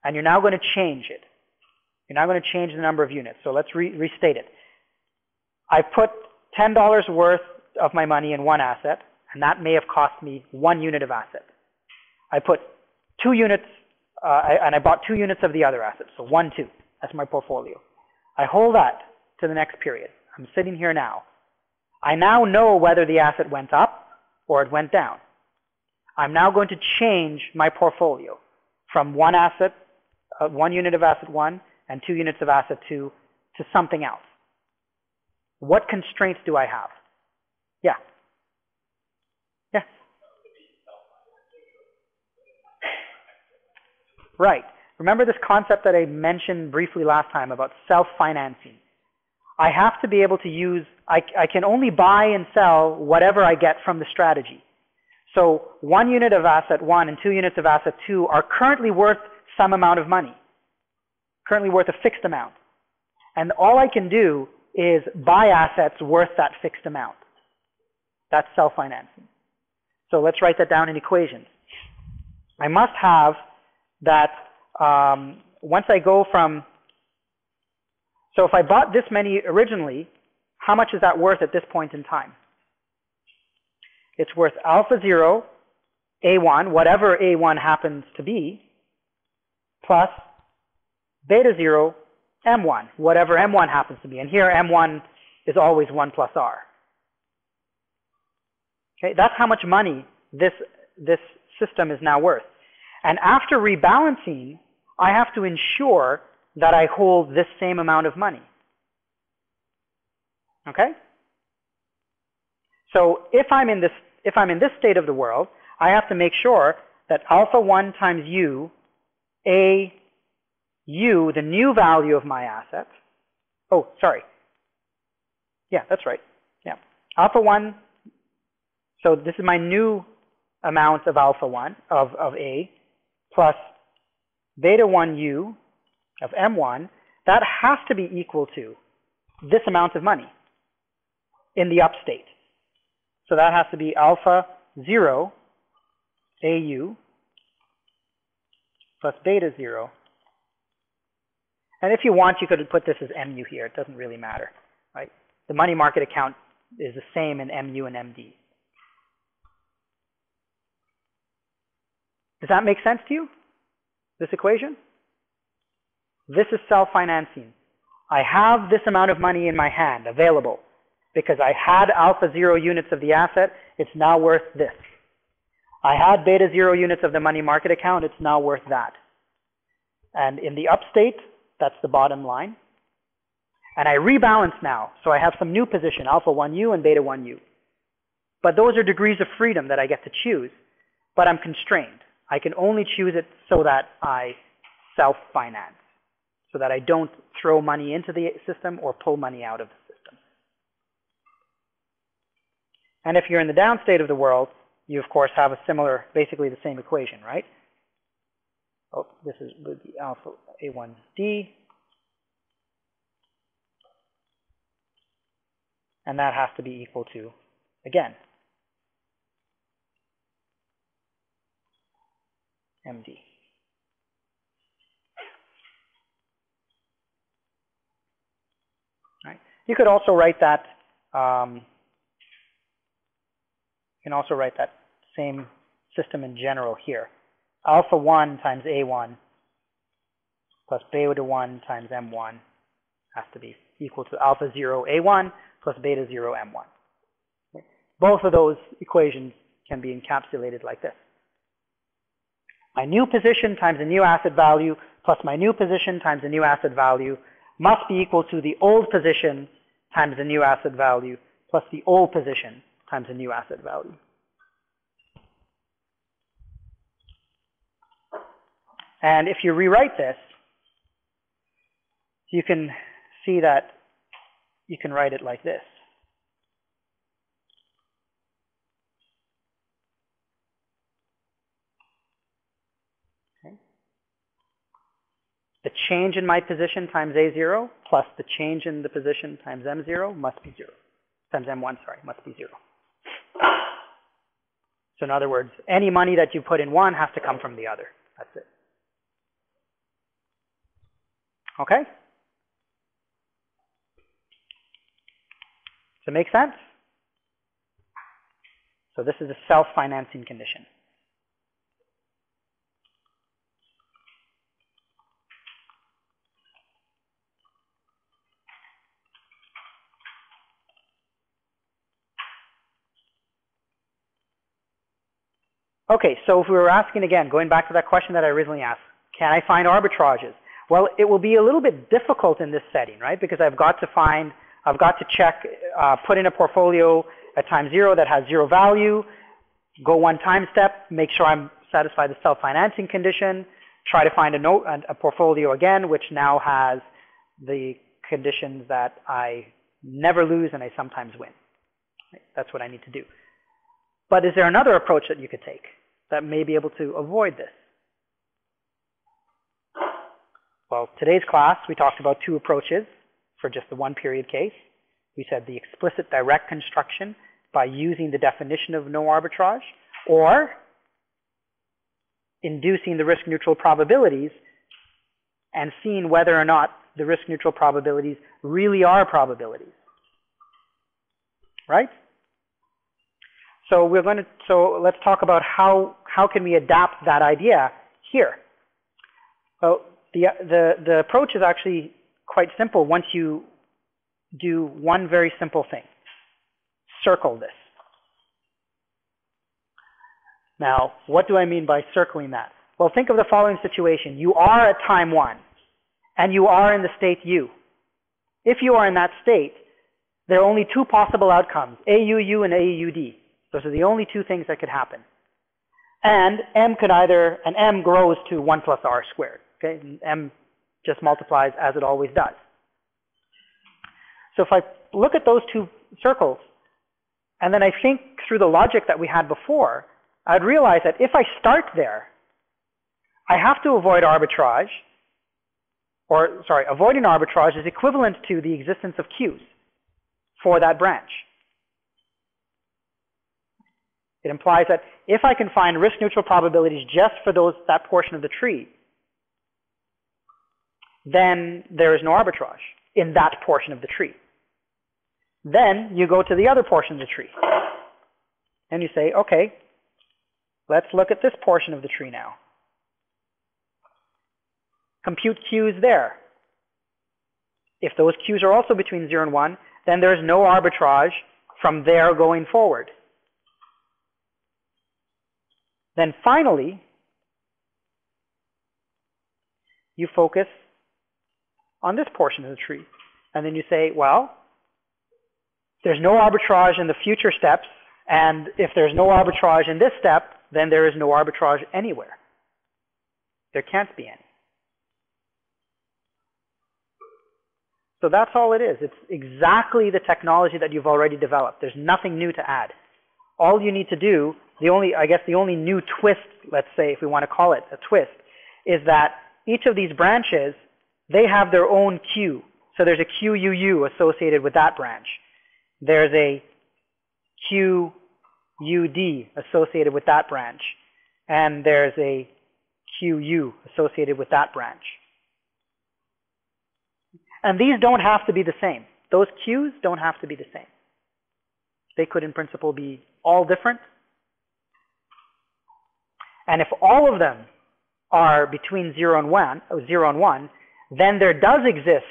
and you're now going to change it. You're now going to change the number of units. So let's re restate it. I put $10 worth of my money in one asset, and that may have cost me one unit of asset. I put two units, uh, I, and I bought two units of the other asset, so one, two. That's my portfolio. I hold that to the next period. I'm sitting here now. I now know whether the asset went up or it went down. I'm now going to change my portfolio from one asset, uh, one unit of asset one and two units of asset two to something else. What constraints do I have? Yeah. Yeah. Right. Remember this concept that I mentioned briefly last time about self-financing. I have to be able to use, I, I can only buy and sell whatever I get from the strategy. So one unit of asset one and two units of asset two are currently worth some amount of money, currently worth a fixed amount. And all I can do is buy assets worth that fixed amount. That's self-financing. So let's write that down in equations. I must have that um, once I go from so if I bought this many originally, how much is that worth at this point in time? It's worth alpha 0, A1, whatever A1 happens to be, plus beta 0, M1, whatever M1 happens to be. And here M1 is always 1 plus R. Okay, that's how much money this, this system is now worth. And after rebalancing, I have to ensure that I hold this same amount of money. Okay? So if I'm in this if I'm in this state of the world, I have to make sure that alpha 1 times u, a u, the new value of my asset. Oh, sorry. Yeah, that's right. Yeah. Alpha 1, so this is my new amount of alpha 1, of, of a, plus beta 1u of m1, that has to be equal to this amount of money in the upstate. So that has to be alpha 0 au plus beta 0. And if you want, you could put this as mu here. It doesn't really matter. Right? The money market account is the same in mu and md. Does that make sense to you? This equation? This is self-financing. I have this amount of money in my hand available because I had alpha zero units of the asset. It's now worth this. I had beta zero units of the money market account. It's now worth that. And in the upstate, that's the bottom line. And I rebalance now. So I have some new position, alpha 1u and beta 1u. But those are degrees of freedom that I get to choose. But I'm constrained. I can only choose it so that I self-finance, so that I don't throw money into the system or pull money out of the system. And if you're in the down state of the world, you of course have a similar, basically the same equation, right? Oh, this is would be alpha A1D. And that has to be equal to, again, MD. Right. You could also write that, um, you can also write that same system in general here. Alpha 1 times A1 plus beta 1 times M1 has to be equal to alpha 0 A1 plus beta 0 M1. Both of those equations can be encapsulated like this. My new position times the new asset value plus my new position times the new asset value must be equal to the old position times the new asset value plus the old position times the new asset value. And if you rewrite this, you can see that you can write it like this. The change in my position times A0 plus the change in the position times M0 must be 0. Times M1, sorry, must be 0. So in other words, any money that you put in one has to come from the other. That's it. Okay? Does it make sense? So this is a self-financing condition. Okay, so if we were asking again, going back to that question that I originally asked, can I find arbitrages? Well, it will be a little bit difficult in this setting, right? Because I've got to find, I've got to check, uh, put in a portfolio at time zero that has zero value, go one time step, make sure I'm satisfied the self-financing condition, try to find a, note, a portfolio again, which now has the conditions that I never lose and I sometimes win. That's what I need to do. But is there another approach that you could take that may be able to avoid this? Well, today's class, we talked about two approaches for just the one period case. We said the explicit direct construction by using the definition of no arbitrage, or inducing the risk neutral probabilities and seeing whether or not the risk neutral probabilities really are probabilities. Right? So we're going to, so let's talk about how, how can we adapt that idea here. Well, the, the, the approach is actually quite simple once you do one very simple thing. Circle this. Now, what do I mean by circling that? Well, think of the following situation. You are at time one, and you are in the state U. If you are in that state, there are only two possible outcomes, AUU and AUD. Those are the only two things that could happen. And m could either, and m grows to 1 plus r squared. Okay, and m just multiplies as it always does. So if I look at those two circles, and then I think through the logic that we had before, I'd realize that if I start there, I have to avoid arbitrage, or sorry, avoiding arbitrage is equivalent to the existence of Qs for that branch. It implies that if I can find risk neutral probabilities just for those that portion of the tree, then there is no arbitrage in that portion of the tree. Then you go to the other portion of the tree. And you say, okay, Let's look at this portion of the tree now. Compute q's there. If those q's are also between 0 and 1, then there's no arbitrage from there going forward. Then finally, you focus on this portion of the tree. And then you say, well, there's no arbitrage in the future steps, and if there's no arbitrage in this step, then there is no arbitrage anywhere. There can't be any. So that's all it is. It's exactly the technology that you've already developed. There's nothing new to add. All you need to do, the only, I guess the only new twist, let's say, if we want to call it a twist, is that each of these branches, they have their own Q. So there's a QUU associated with that branch. There's a QUD associated with that branch. And there's a QU associated with that branch. And these don't have to be the same. Those Qs don't have to be the same. They could in principle be all different. And if all of them are between 0 and 1, 0 and 1, then there does exist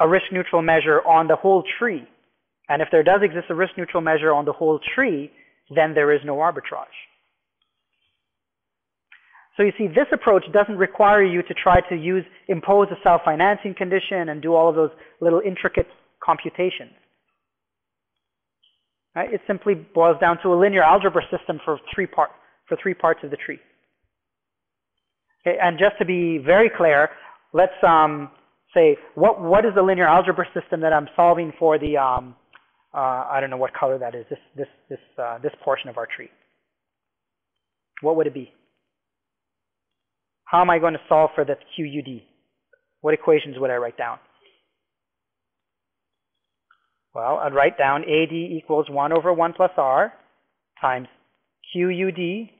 a risk neutral measure on the whole tree. And if there does exist a risk neutral measure on the whole tree, then there is no arbitrage. So you see, this approach doesn't require you to try to use, impose a self-financing condition and do all of those little intricate computations. Right? It simply boils down to a linear algebra system for three, part, for three parts of the tree. Okay, and just to be very clear, let's um, say, what, what is the linear algebra system that I'm solving for the, um, uh, I don't know what color that is, this, this, this, uh, this portion of our tree? What would it be? How am I going to solve for the QUD? What equations would I write down? Well, I'd write down AD equals 1 over 1 plus R times QUD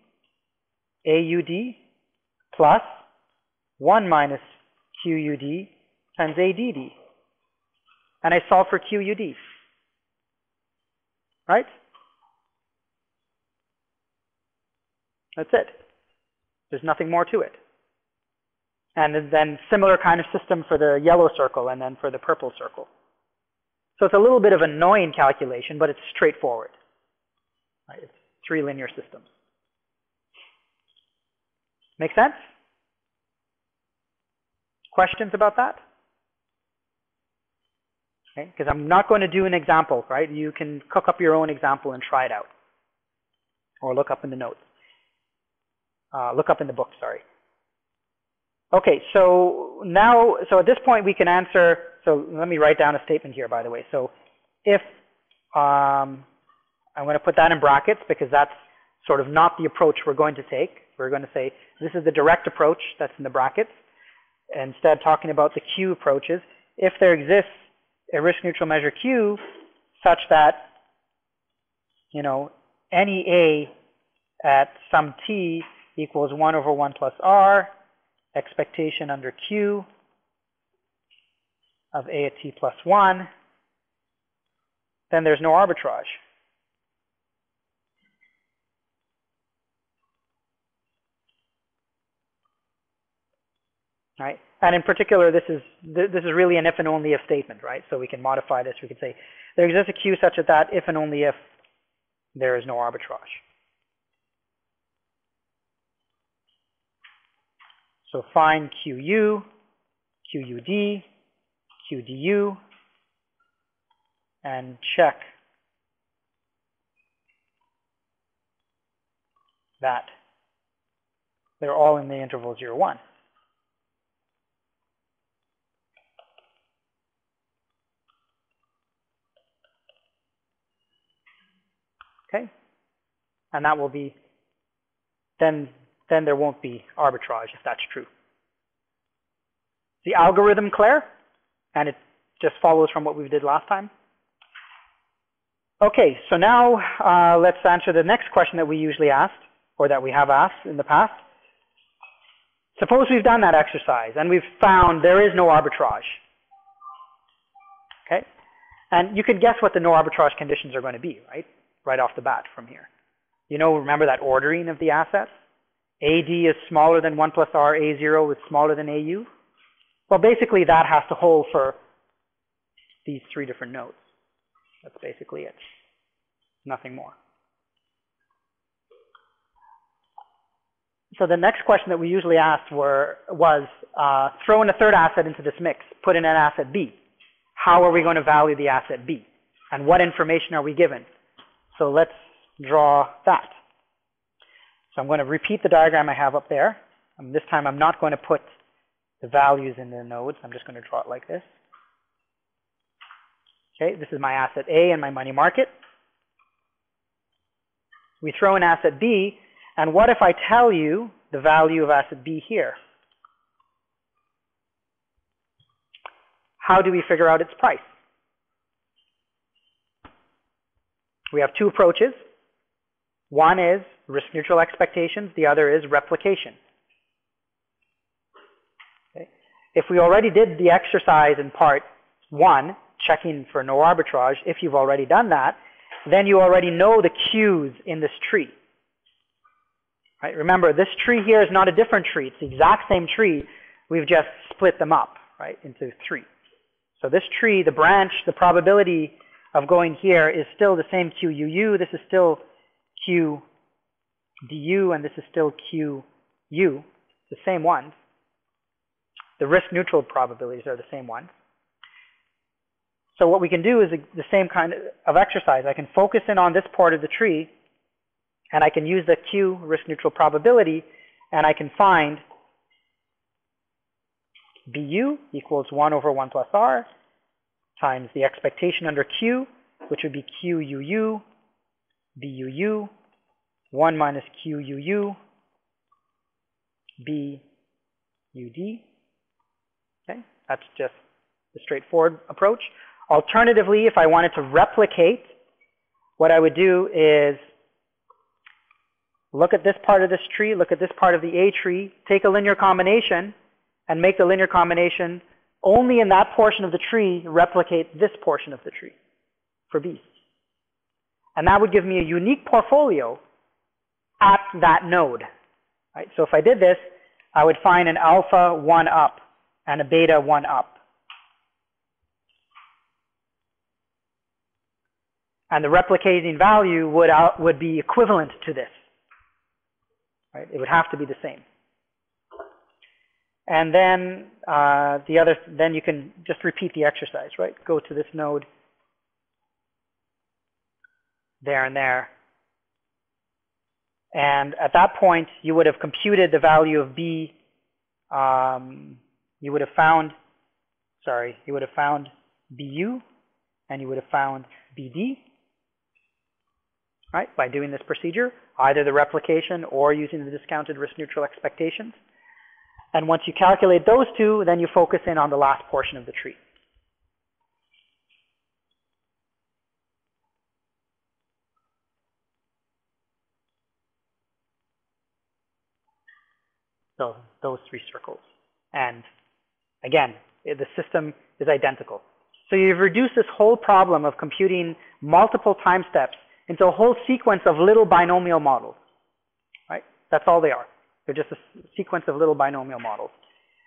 AUD plus 1 minus QUD times ADD. And I solve for QUD. Right? That's it. There's nothing more to it. And then similar kind of system for the yellow circle and then for the purple circle. So it's a little bit of annoying calculation, but it's straightforward. Right? It's three linear systems. Make sense? Questions about that? Okay, because I'm not going to do an example, right? You can cook up your own example and try it out. Or look up in the notes. Uh, look up in the book, sorry. Okay, so now, so at this point we can answer, so let me write down a statement here, by the way. So if, um, I'm going to put that in brackets because that's sort of not the approach we're going to take. We're going to say this is the direct approach that's in the brackets. Instead, talking about the Q approaches. If there exists a risk neutral measure Q such that, you know, any A at some T equals 1 over 1 plus R, expectation under Q of A at T plus 1, then there's no arbitrage. Right? And in particular, this is this is really an if and only if statement, right? So we can modify this. We can say there exists a Q such that that if and only if there is no arbitrage. So find QU, QUD, QDU, and check that they're all in the interval 0, 1. Okay? And that will be, then, then there won't be arbitrage if that's true. The algorithm clear? And it just follows from what we did last time? Okay, so now uh, let's answer the next question that we usually asked, or that we have asked in the past. Suppose we've done that exercise and we've found there is no arbitrage. Okay? And you could guess what the no arbitrage conditions are going to be, right? right off the bat from here. You know, remember that ordering of the assets? AD is smaller than 1 plus R, A0 is smaller than AU. Well, basically that has to hold for these three different nodes. That's basically it. Nothing more. So the next question that we usually asked were, was, uh, throw in a third asset into this mix, put in an asset B. How are we going to value the asset B? And what information are we given? So let's draw that. So I'm going to repeat the diagram I have up there. And this time I'm not going to put the values in the nodes. I'm just going to draw it like this. Okay, this is my asset A and my money market. We throw in asset B, and what if I tell you the value of asset B here? How do we figure out its price? We have two approaches. One is risk neutral expectations, the other is replication. Okay. If we already did the exercise in part one, checking for no arbitrage, if you've already done that, then you already know the Qs in this tree. Right? Remember, this tree here is not a different tree. It's the exact same tree. We've just split them up, right, into three. So this tree, the branch, the probability of going here is still the same QUU. This is still QDU, and this is still QU, the same ones. The risk neutral probabilities are the same ones. So what we can do is the same kind of exercise. I can focus in on this part of the tree, and I can use the Q risk neutral probability, and I can find BU equals 1 over 1 plus R times the expectation under Q, which would be QUU, BUU, 1 minus QUU, BUD. That's just the straightforward approach. Alternatively, if I wanted to replicate, what I would do is look at this part of this tree, look at this part of the A tree, take a linear combination, and make the linear combination only in that portion of the tree replicate this portion of the tree for B. And that would give me a unique portfolio at that node. Right? So if I did this, I would find an alpha 1 up and a beta 1 up. And the replicating value would, out, would be equivalent to this. Right? It would have to be the same. And then uh, the other, then you can just repeat the exercise, right? Go to this node, there and there. And at that point, you would have computed the value of B. Um, you would have found, sorry, you would have found BU, and you would have found BD, right, by doing this procedure, either the replication or using the discounted risk neutral expectations. And once you calculate those two, then you focus in on the last portion of the tree. So those three circles. And again, the system is identical. So you've reduced this whole problem of computing multiple time steps into a whole sequence of little binomial models. Right? That's all they are. They're just a sequence of little binomial models.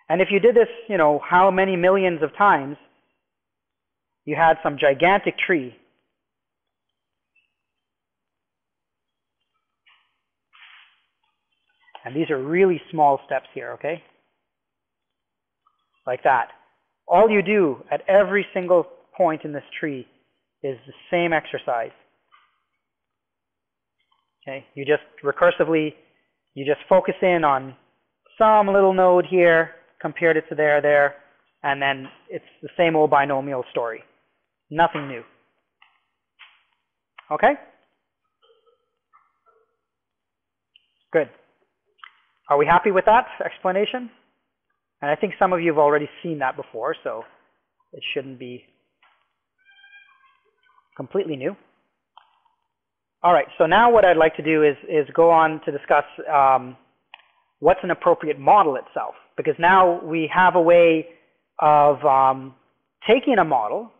And if you did this, you know, how many millions of times, you had some gigantic tree. And these are really small steps here, okay? Like that. All you do at every single point in this tree is the same exercise. Okay, you just recursively you just focus in on some little node here, compared it to there, there, and then it's the same old binomial story. Nothing new. Okay? Good. Are we happy with that explanation? And I think some of you have already seen that before, so it shouldn't be completely new. All right, so now what I'd like to do is, is go on to discuss um, what's an appropriate model itself. Because now we have a way of um, taking a model,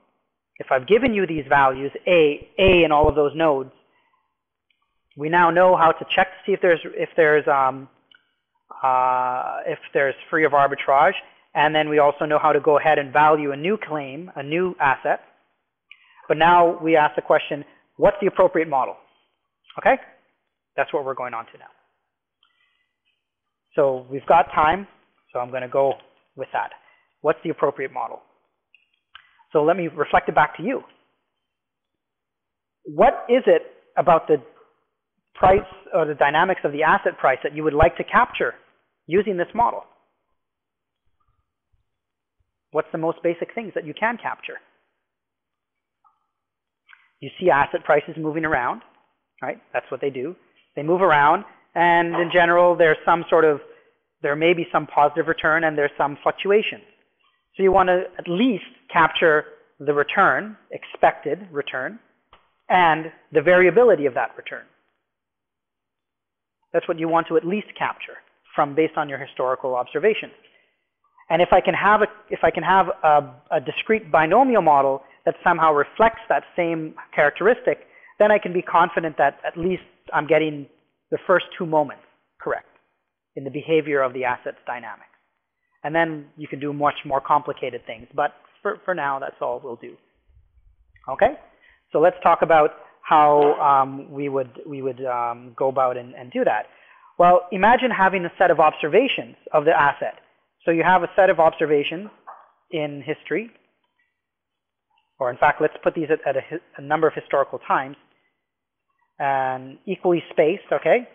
if I've given you these values, A, A in all of those nodes, We now know how to check to see if there's if there's um, uh, if there's free of arbitrage, and then we also know how to go ahead and value a new claim, a new asset. But now we ask the question, what's the appropriate model? Okay, that's what we're going on to now. So we've got time, so I'm going to go with that. What's the appropriate model? So let me reflect it back to you. What is it about the price or the dynamics of the asset price that you would like to capture using this model? What's the most basic things that you can capture? You see asset prices moving around, right? That's what they do. They move around, and in general, there's some sort of, there may be some positive return and there's some fluctuation. So you want to at least capture the return, expected return, and the variability of that return. That's what you want to at least capture from based on your historical observation. And if I can have a, if I can have a, a discrete binomial model that somehow reflects that same characteristic, then I can be confident that at least I'm getting the first two moments correct in the behavior of the asset's dynamics. And then you can do much more complicated things. But for, for now, that's all we'll do. Okay? So let's talk about how um, we would, we would um, go about and, and do that. Well, imagine having a set of observations of the asset. So you have a set of observations in history, or in fact, let's put these at, at a, a number of historical times, and equally spaced, okay?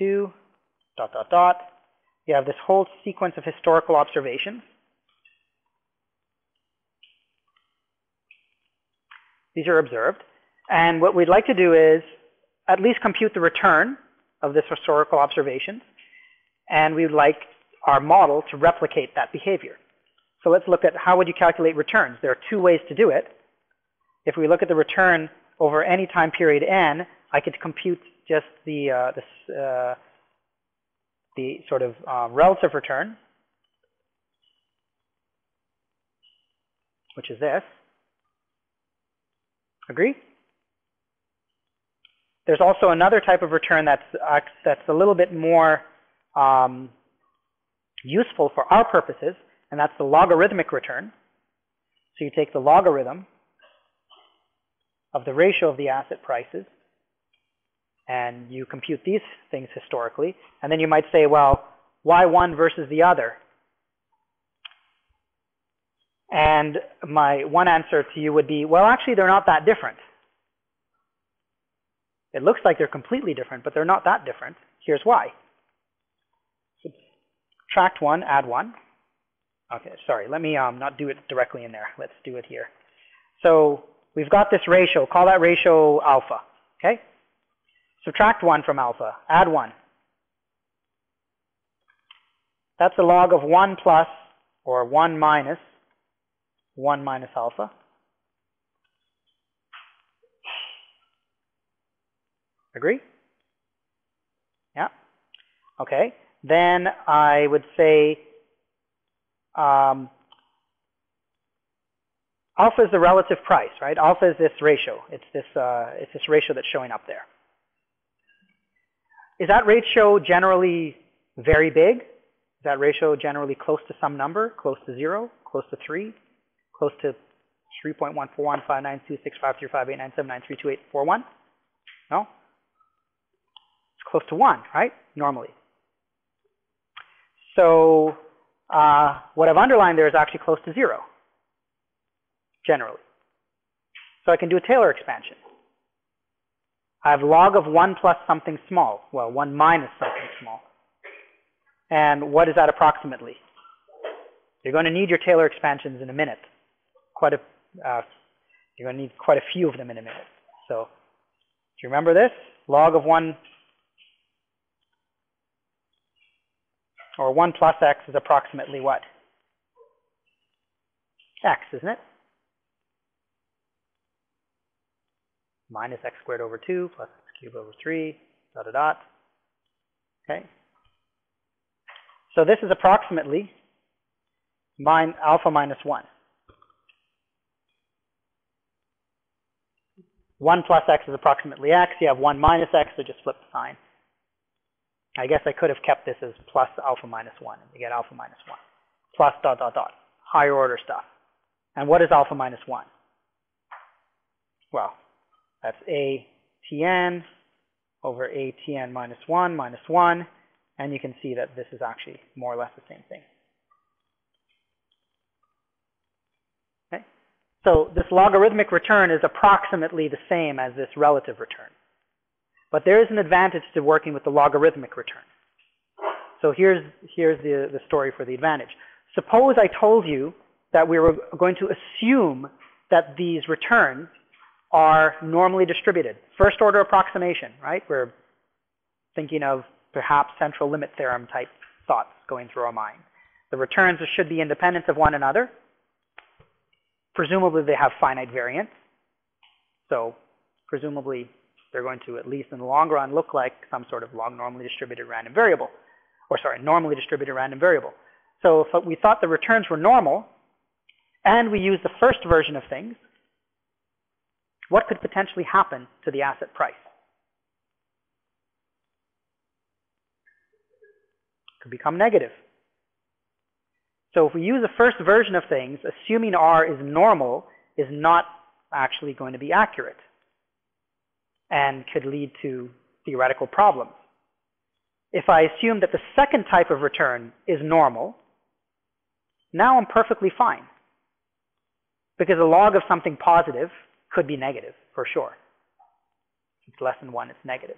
T2, dot, dot, dot. You have this whole sequence of historical observations. These are observed. And what we'd like to do is at least compute the return of this historical observation. And we'd like our model to replicate that behavior. So let's look at how would you calculate returns. There are two ways to do it. If we look at the return over any time period n, I could compute just the, uh, uh, the sort of uh, relative return, which is this. Agree? There's also another type of return that's, uh, that's a little bit more um, useful for our purposes, and that's the logarithmic return. So you take the logarithm of the ratio of the asset prices, and you compute these things historically, and then you might say, well, why one versus the other? And my one answer to you would be, well, actually, they're not that different. It looks like they're completely different, but they're not that different. Here's why. Subtract 1, add 1. Okay, sorry, let me um, not do it directly in there. Let's do it here. So we've got this ratio. Call that ratio alpha. Okay? Subtract 1 from alpha. Add 1. That's a log of 1 plus, or 1 minus, 1 minus alpha. Agree? Yeah. Okay. Then I would say um, alpha is the relative price, right? Alpha is this ratio. It's this, uh, it's this ratio that's showing up there. Is that ratio generally very big? Is that ratio generally close to some number, close to zero, close to three, close to 3.1415926535897932841? No? It's close to 1, right, normally. So uh, what I've underlined there is actually close to 0, generally. So I can do a Taylor expansion. I have log of 1 plus something small. Well, 1 minus something small. And what is that approximately? You're going to need your Taylor expansions in a minute. Quite a, uh, you're going to need quite a few of them in a minute. So do you remember this? Log of 1 or 1 plus x is approximately what? x, isn't it? Minus x squared over 2 plus x cubed over 3, dot, dot, dot. Okay. So this is approximately min alpha minus 1. 1 plus x is approximately x. You have 1 minus x, so just flip the sign. I guess I could have kept this as plus alpha minus 1, and you get alpha minus 1. Plus dot dot dot. Higher order stuff. And what is alpha minus 1? Well, that's a tn over a tn minus 1 minus 1. And you can see that this is actually more or less the same thing. Okay? So this logarithmic return is approximately the same as this relative return. But there is an advantage to working with the logarithmic return. So here's, here's the, the story for the advantage. Suppose I told you that we were going to assume that these returns are normally distributed. First order approximation, right? We're thinking of perhaps central limit theorem type thoughts going through our mind. The returns should be independent of one another. Presumably they have finite variance. So presumably they're going to, at least in the long run, look like some sort of log normally distributed random variable. Or sorry, normally distributed random variable. So if we thought the returns were normal, and we use the first version of things, what could potentially happen to the asset price? could become negative. So if we use the first version of things, assuming R is normal is not actually going to be accurate and could lead to theoretical problems. If I assume that the second type of return is normal, now I'm perfectly fine. Because a log of something positive could be negative, for sure. If it's less than 1, it's negative.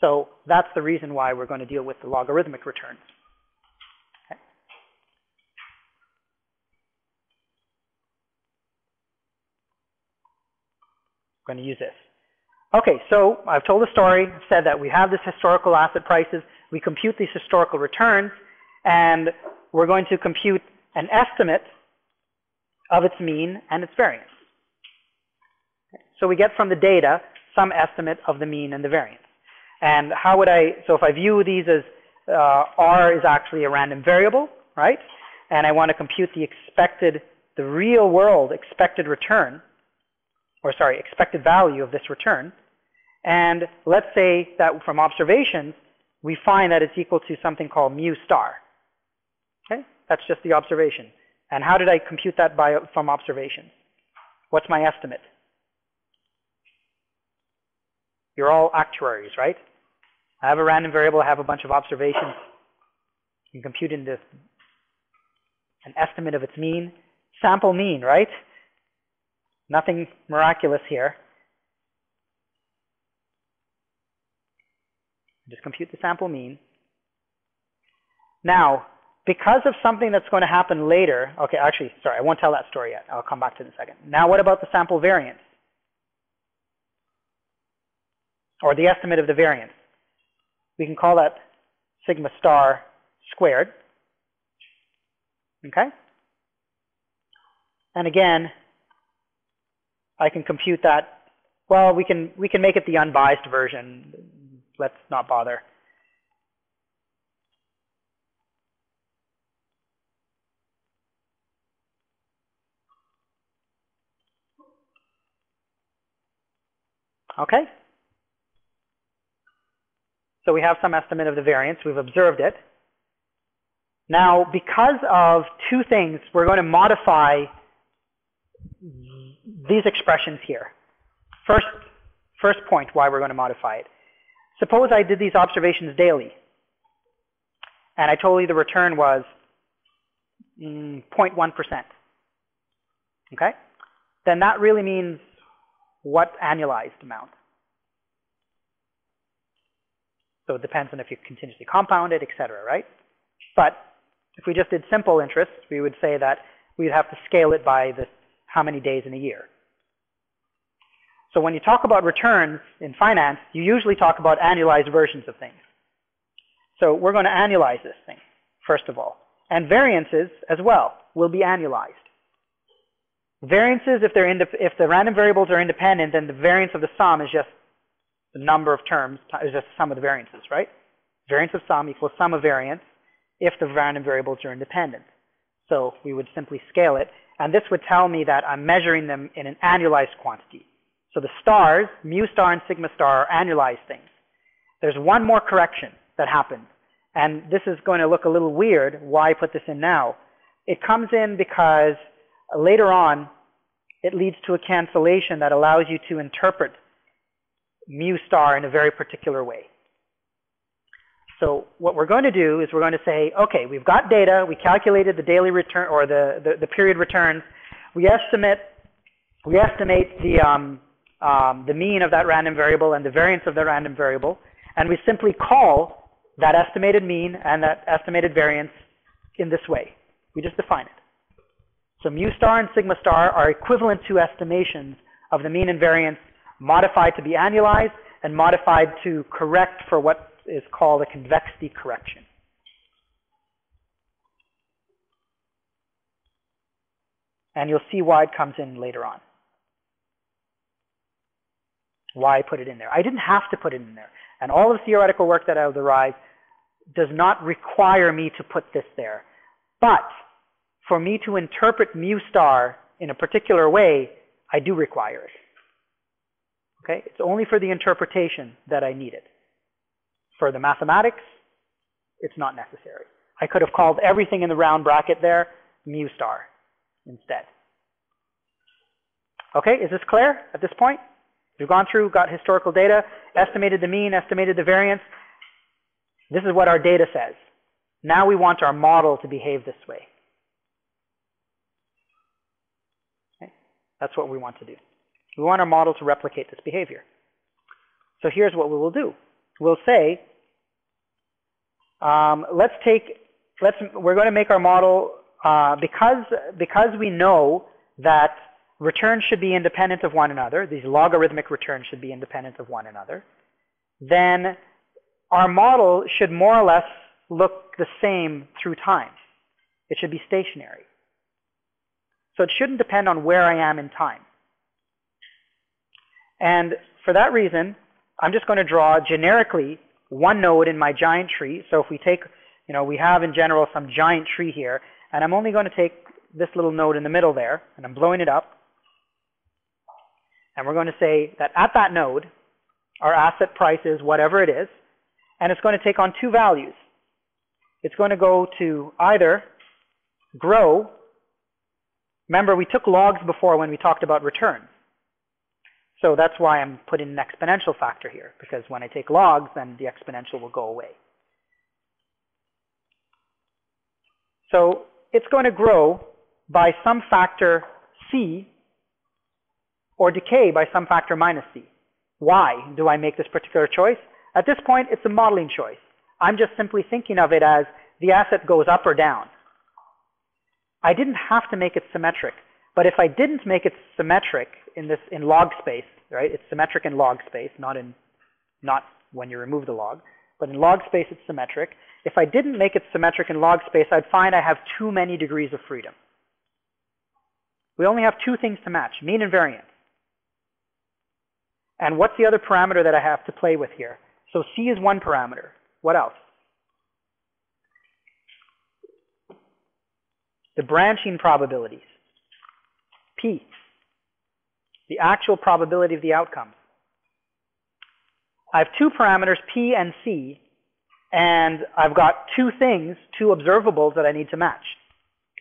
So that's the reason why we're going to deal with the logarithmic returns. Going to use this. Okay, so I've told the story, said that we have this historical asset prices, we compute these historical returns, and we're going to compute an estimate of its mean and its variance. So we get from the data some estimate of the mean and the variance. And how would I, so if I view these as uh, R is actually a random variable, right? And I want to compute the expected, the real world expected return, or sorry, expected value of this return. And let's say that from observations, we find that it's equal to something called mu star. Okay, that's just the observation. And how did I compute that by, from observations? What's my estimate? You're all actuaries, right? I have a random variable, I have a bunch of observations. You can compute this an estimate of its mean. Sample mean, right? Nothing miraculous here. Just compute the sample mean. Now, because of something that's going to happen later, okay, actually, sorry, I won't tell that story yet. I'll come back to it in a second. Now, what about the sample variance? Or the estimate of the variance? We can call that sigma star squared. Okay? And again, I can compute that. Well, we can we can make it the unbiased version. Let's not bother. Okay? So we have some estimate of the variance. We've observed it. Now, because of two things, we're going to modify these expressions here. First, first point why we're going to modify it. Suppose I did these observations daily, and I told you the return was 0.1%. Mm, okay? Then that really means what annualized amount? So it depends on if you continuously compound it, et cetera, right? But if we just did simple interest, we would say that we'd have to scale it by the how many days in a year. So when you talk about returns in finance, you usually talk about annualized versions of things. So we're going to annualize this thing, first of all. And variances as well will be annualized. Variances, if, they're if the random variables are independent, then the variance of the sum is just the number of terms is just the sum of the variances, right? Variance of sum equals sum of variance if the random variables are independent. So we would simply scale it. And this would tell me that I'm measuring them in an annualized quantity. So the stars, mu star and sigma star, are annualized things. There's one more correction that happens. And this is going to look a little weird. Why I put this in now? It comes in because later on, it leads to a cancellation that allows you to interpret mu star in a very particular way. So what we're going to do is we're going to say, okay, we've got data, we calculated the daily return or the, the, the period returns, we estimate we estimate the um, um, the mean of that random variable and the variance of the random variable, and we simply call that estimated mean and that estimated variance in this way. We just define it. So mu star and sigma star are equivalent to estimations of the mean and variance modified to be annualized and modified to correct for what is called a convexity correction. And you'll see why it comes in later on. Why I put it in there. I didn't have to put it in there. And all the theoretical work that I'll derive does not require me to put this there. But for me to interpret mu star in a particular way, I do require it. Okay? It's only for the interpretation that I need it. For the mathematics, it's not necessary. I could have called everything in the round bracket there mu star instead. Okay, is this clear at this point? We've gone through, got historical data, estimated the mean, estimated the variance. This is what our data says. Now we want our model to behave this way. Okay? That's what we want to do. We want our model to replicate this behavior. So here's what we will do. We'll say, um, let's take, let's, we're going to make our model, uh, because, because we know that returns should be independent of one another, these logarithmic returns should be independent of one another, then our model should more or less look the same through time. It should be stationary. So it shouldn't depend on where I am in time. And for that reason, I'm just going to draw generically one node in my giant tree. So if we take, you know, we have in general some giant tree here, and I'm only going to take this little node in the middle there, and I'm blowing it up. And we're going to say that at that node, our asset price is whatever it is, and it's going to take on two values. It's going to go to either grow. Remember, we took logs before when we talked about return. So that's why I'm putting an exponential factor here, because when I take logs, then the exponential will go away. So it's going to grow by some factor c or decay by some factor minus c. Why do I make this particular choice? At this point, it's a modeling choice. I'm just simply thinking of it as the asset goes up or down. I didn't have to make it symmetric. But if I didn't make it symmetric in this in log space, right? It's symmetric in log space, not in not when you remove the log, but in log space it's symmetric. If I didn't make it symmetric in log space, I'd find I have too many degrees of freedom. We only have two things to match, mean and variance. And what's the other parameter that I have to play with here? So C is one parameter. What else? The branching probabilities. P, the actual probability of the outcome. I have two parameters, P and C, and I've got two things, two observables that I need to match,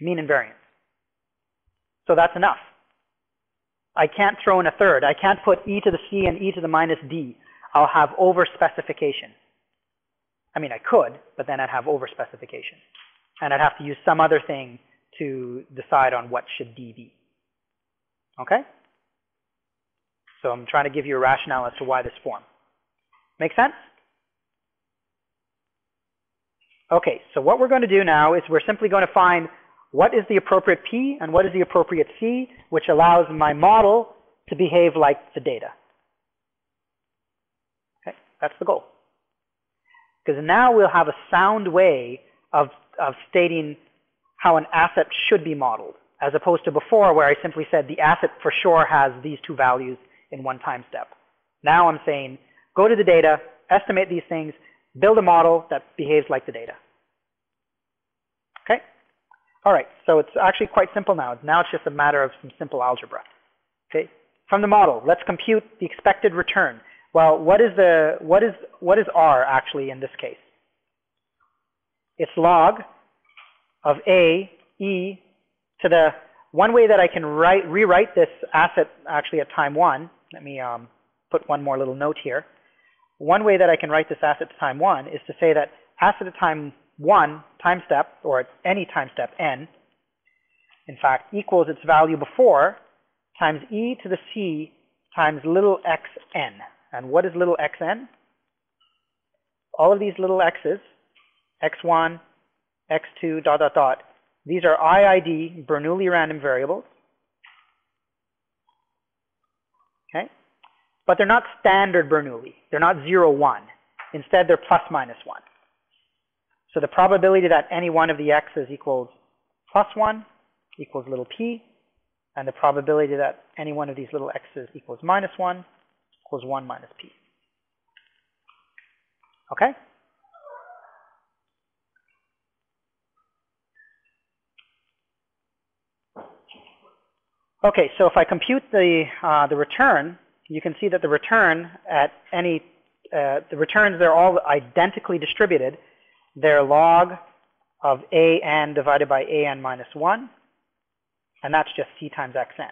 mean and variance. So that's enough. I can't throw in a third. I can't put e to the c and e to the minus d. I'll have overspecification. I mean, I could, but then I'd have overspecification. And I'd have to use some other thing to decide on what should d be. Okay? So I'm trying to give you a rationale as to why this form. Make sense? Okay, so what we're going to do now is we're simply going to find what is the appropriate P and what is the appropriate C, which allows my model to behave like the data. Okay, that's the goal. Because now we'll have a sound way of, of stating how an asset should be modeled as opposed to before where I simply said the asset for sure has these two values in one time step. Now I'm saying go to the data, estimate these things, build a model that behaves like the data. Okay? All right, so it's actually quite simple now. Now it's just a matter of some simple algebra. Okay? from the model, let's compute the expected return. Well, what is the what is what is r actually in this case? It's log of a e to the one way that I can write rewrite this asset actually at time one. Let me um, put one more little note here. One way that I can write this asset to time one is to say that asset at time one time step or any time step n, in fact, equals its value before times e to the c times little xn. And what is little xn? All of these little x's, x1, x2, dot, dot, dot, these are IID Bernoulli random variables. Okay? But they're not standard Bernoulli. They're not 0, 1. Instead, they're plus minus 1. So the probability that any one of the x's equals plus 1 equals little p, and the probability that any one of these little x's equals minus 1 equals 1 minus p. Okay? Okay, so if I compute the, uh, the return, you can see that the return at any, uh, the returns, they're all identically distributed. They're log of an divided by an minus 1, and that's just c times xn.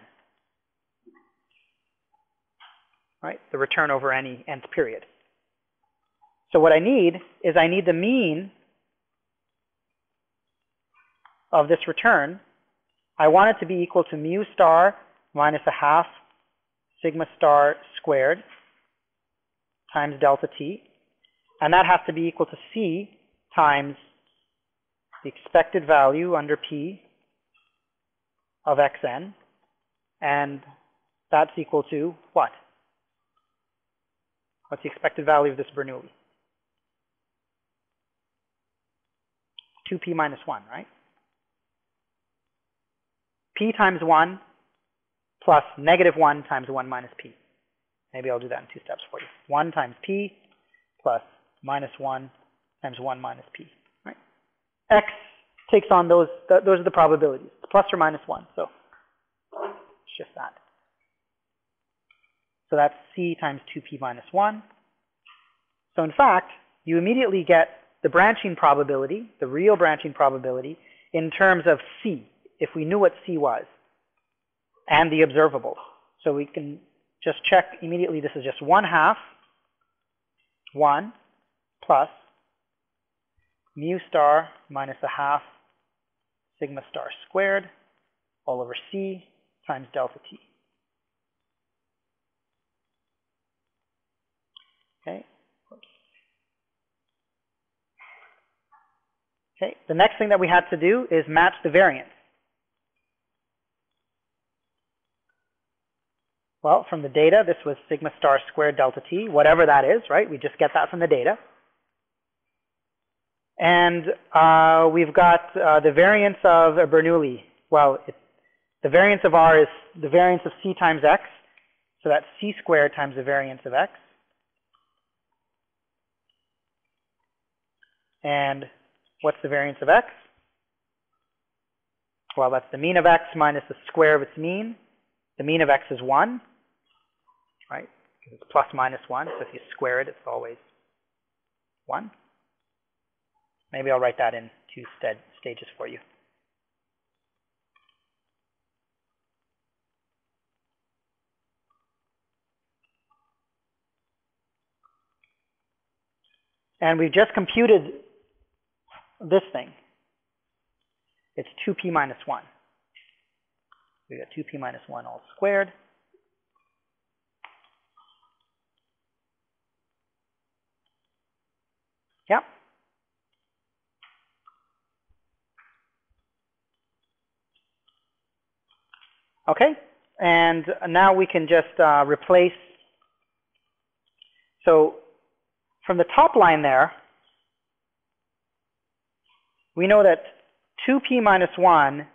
Right, the return over any nth period. So what I need is I need the mean of this return I want it to be equal to mu star minus a half sigma star squared times delta t. And that has to be equal to c times the expected value under p of xn. And that's equal to what? What's the expected value of this Bernoulli? 2p minus 1, right? p times 1 plus negative 1 times 1 minus p. Maybe I'll do that in two steps for you. 1 times p plus minus 1 times 1 minus p. Right? X takes on those, th those are the probabilities, plus or minus 1. So just that. So that's c times 2p minus 1. So in fact, you immediately get the branching probability, the real branching probability, in terms of c, if we knew what C was and the observable. So we can just check immediately this is just 1 half 1 plus mu star minus a half sigma star squared all over C times delta T. Okay. Okay, the next thing that we had to do is match the variance. Well, from the data, this was sigma star squared delta t, whatever that is, right? We just get that from the data. And uh, we've got uh, the variance of a Bernoulli. Well, it, the variance of R is the variance of c times x. So that's c squared times the variance of x. And what's the variance of x? Well, that's the mean of x minus the square of its mean. The mean of x is 1 right? It's plus minus 1, so if you square it, it's always 1. Maybe I'll write that in two stages for you. And we've just computed this thing. It's 2p minus 1. We got 2p minus 1 all squared. Yep. Okay, and now we can just uh, replace. So from the top line there, we know that 2p minus 1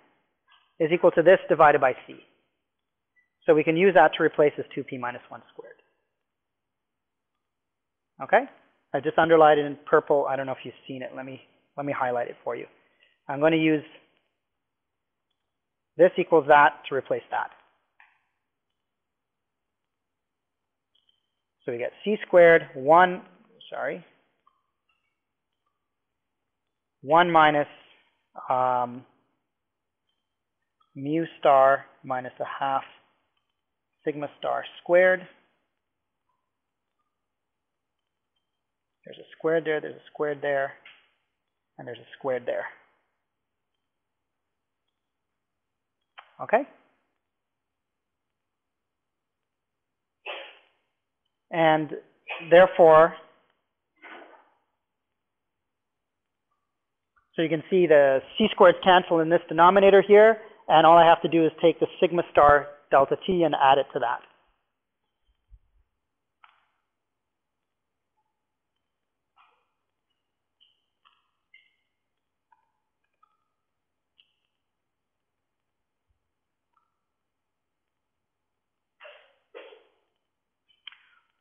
is equal to this divided by c. So we can use that to replace this 2p minus 1 squared. Okay? I just underlined it in purple. I don't know if you've seen it. Let me, let me highlight it for you. I'm going to use this equals that to replace that. So we get c squared 1, sorry, 1 minus um, mu star minus a half sigma star squared. There's a squared there, there's a squared there, and there's a squared there. Okay? And therefore, so you can see the c squareds cancel in this denominator here, and all I have to do is take the sigma star delta t and add it to that.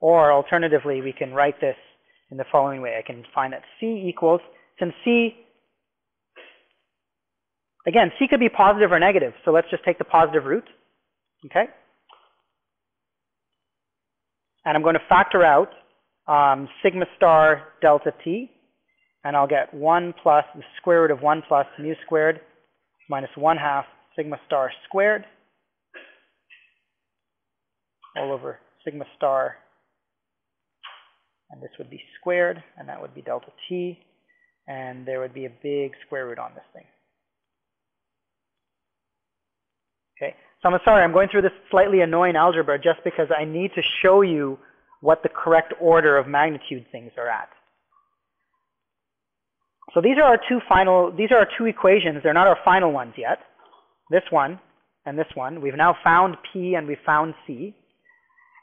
Or alternatively, we can write this in the following way. I can find that C equals, since C, again, C could be positive or negative, so let's just take the positive root, okay? And I'm going to factor out um, sigma star delta t, and I'll get 1 plus the square root of 1 plus mu squared minus 1 half sigma star squared all over sigma star and this would be squared, and that would be delta t, and there would be a big square root on this thing. Okay, so I'm sorry, I'm going through this slightly annoying algebra just because I need to show you what the correct order of magnitude things are at. So these are our two final, these are our two equations. They're not our final ones yet. This one and this one. We've now found P and we've found C.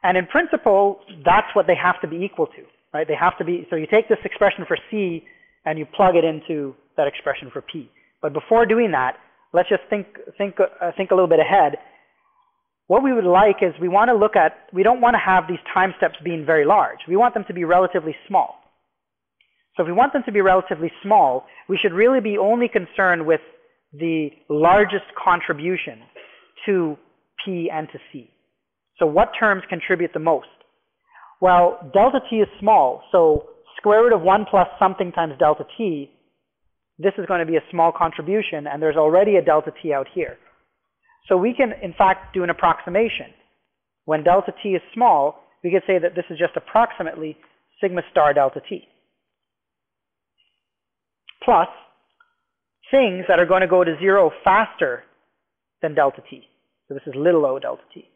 And in principle, that's what they have to be equal to right? They have to be, so you take this expression for C and you plug it into that expression for P. But before doing that, let's just think, think, uh, think a little bit ahead. What we would like is we want to look at, we don't want to have these time steps being very large. We want them to be relatively small. So if we want them to be relatively small, we should really be only concerned with the largest contribution to P and to C. So what terms contribute the most? Well, delta t is small, so square root of 1 plus something times delta t, this is going to be a small contribution, and there's already a delta t out here. So we can, in fact, do an approximation. When delta t is small, we could say that this is just approximately sigma star delta t. Plus things that are going to go to zero faster than delta t. So this is little o delta t.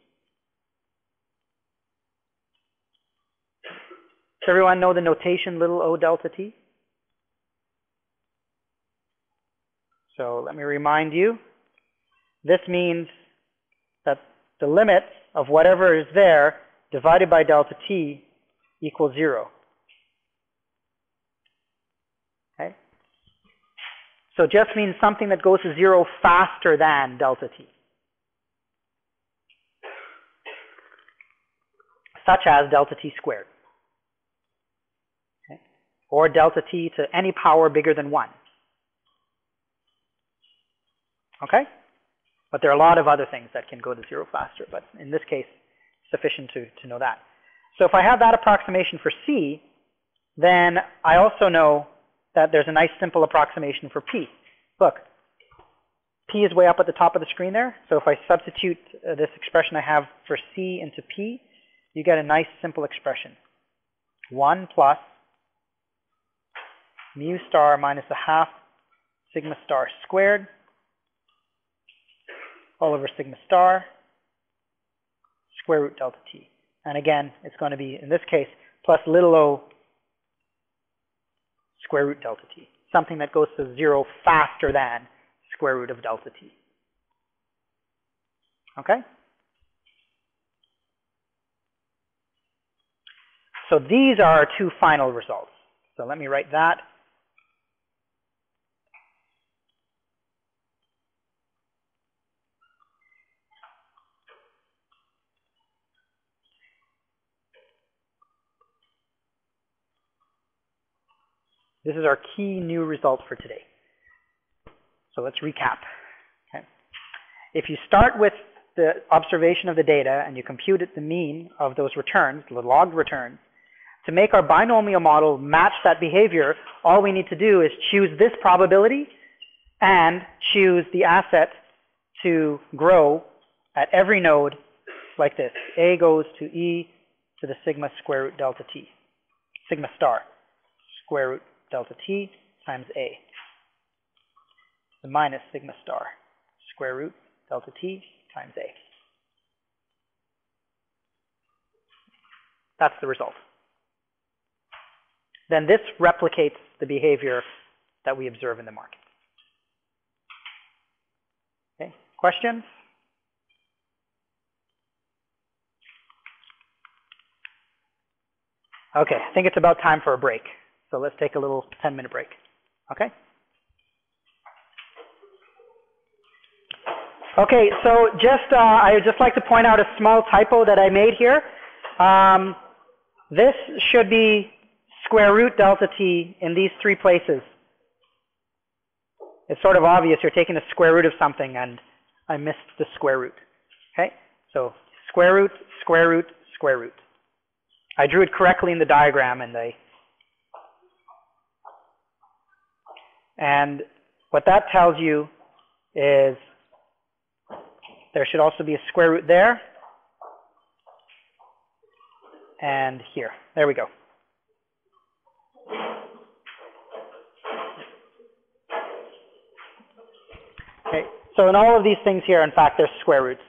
Does everyone know the notation little o delta t? So let me remind you. This means that the limit of whatever is there divided by delta t equals zero. Okay? So just means something that goes to zero faster than delta t. Such as delta t squared or delta t to any power bigger than 1. Okay? But there are a lot of other things that can go to zero faster, but in this case, sufficient to, to know that. So if I have that approximation for C, then I also know that there's a nice simple approximation for P. Look, P is way up at the top of the screen there. So if I substitute uh, this expression I have for C into P, you get a nice simple expression. 1 plus mu star minus a half sigma star squared all over sigma star square root delta t. And again, it's going to be, in this case, plus little o square root delta t, something that goes to zero faster than square root of delta t. Okay? So these are our two final results. So let me write that. This is our key new result for today. So let's recap. Okay. If you start with the observation of the data and you compute the mean of those returns, the logged returns, to make our binomial model match that behavior, all we need to do is choose this probability and choose the asset to grow at every node like this. A goes to E to the sigma square root delta t, sigma star square root delta t times A, the minus sigma star square root delta t times A. That's the result. Then this replicates the behavior that we observe in the market. Okay, questions? Okay, I think it's about time for a break. So let's take a little 10 minute break. Okay? Okay, so just uh, I would just like to point out a small typo that I made here. Um, this should be square root delta t in these three places. It's sort of obvious you're taking the square root of something and I missed the square root. Okay, so square root, square root, square root. I drew it correctly in the diagram and they and what that tells you is there should also be a square root there and here. There we go. Okay, so in all of these things here, in fact, there's square roots.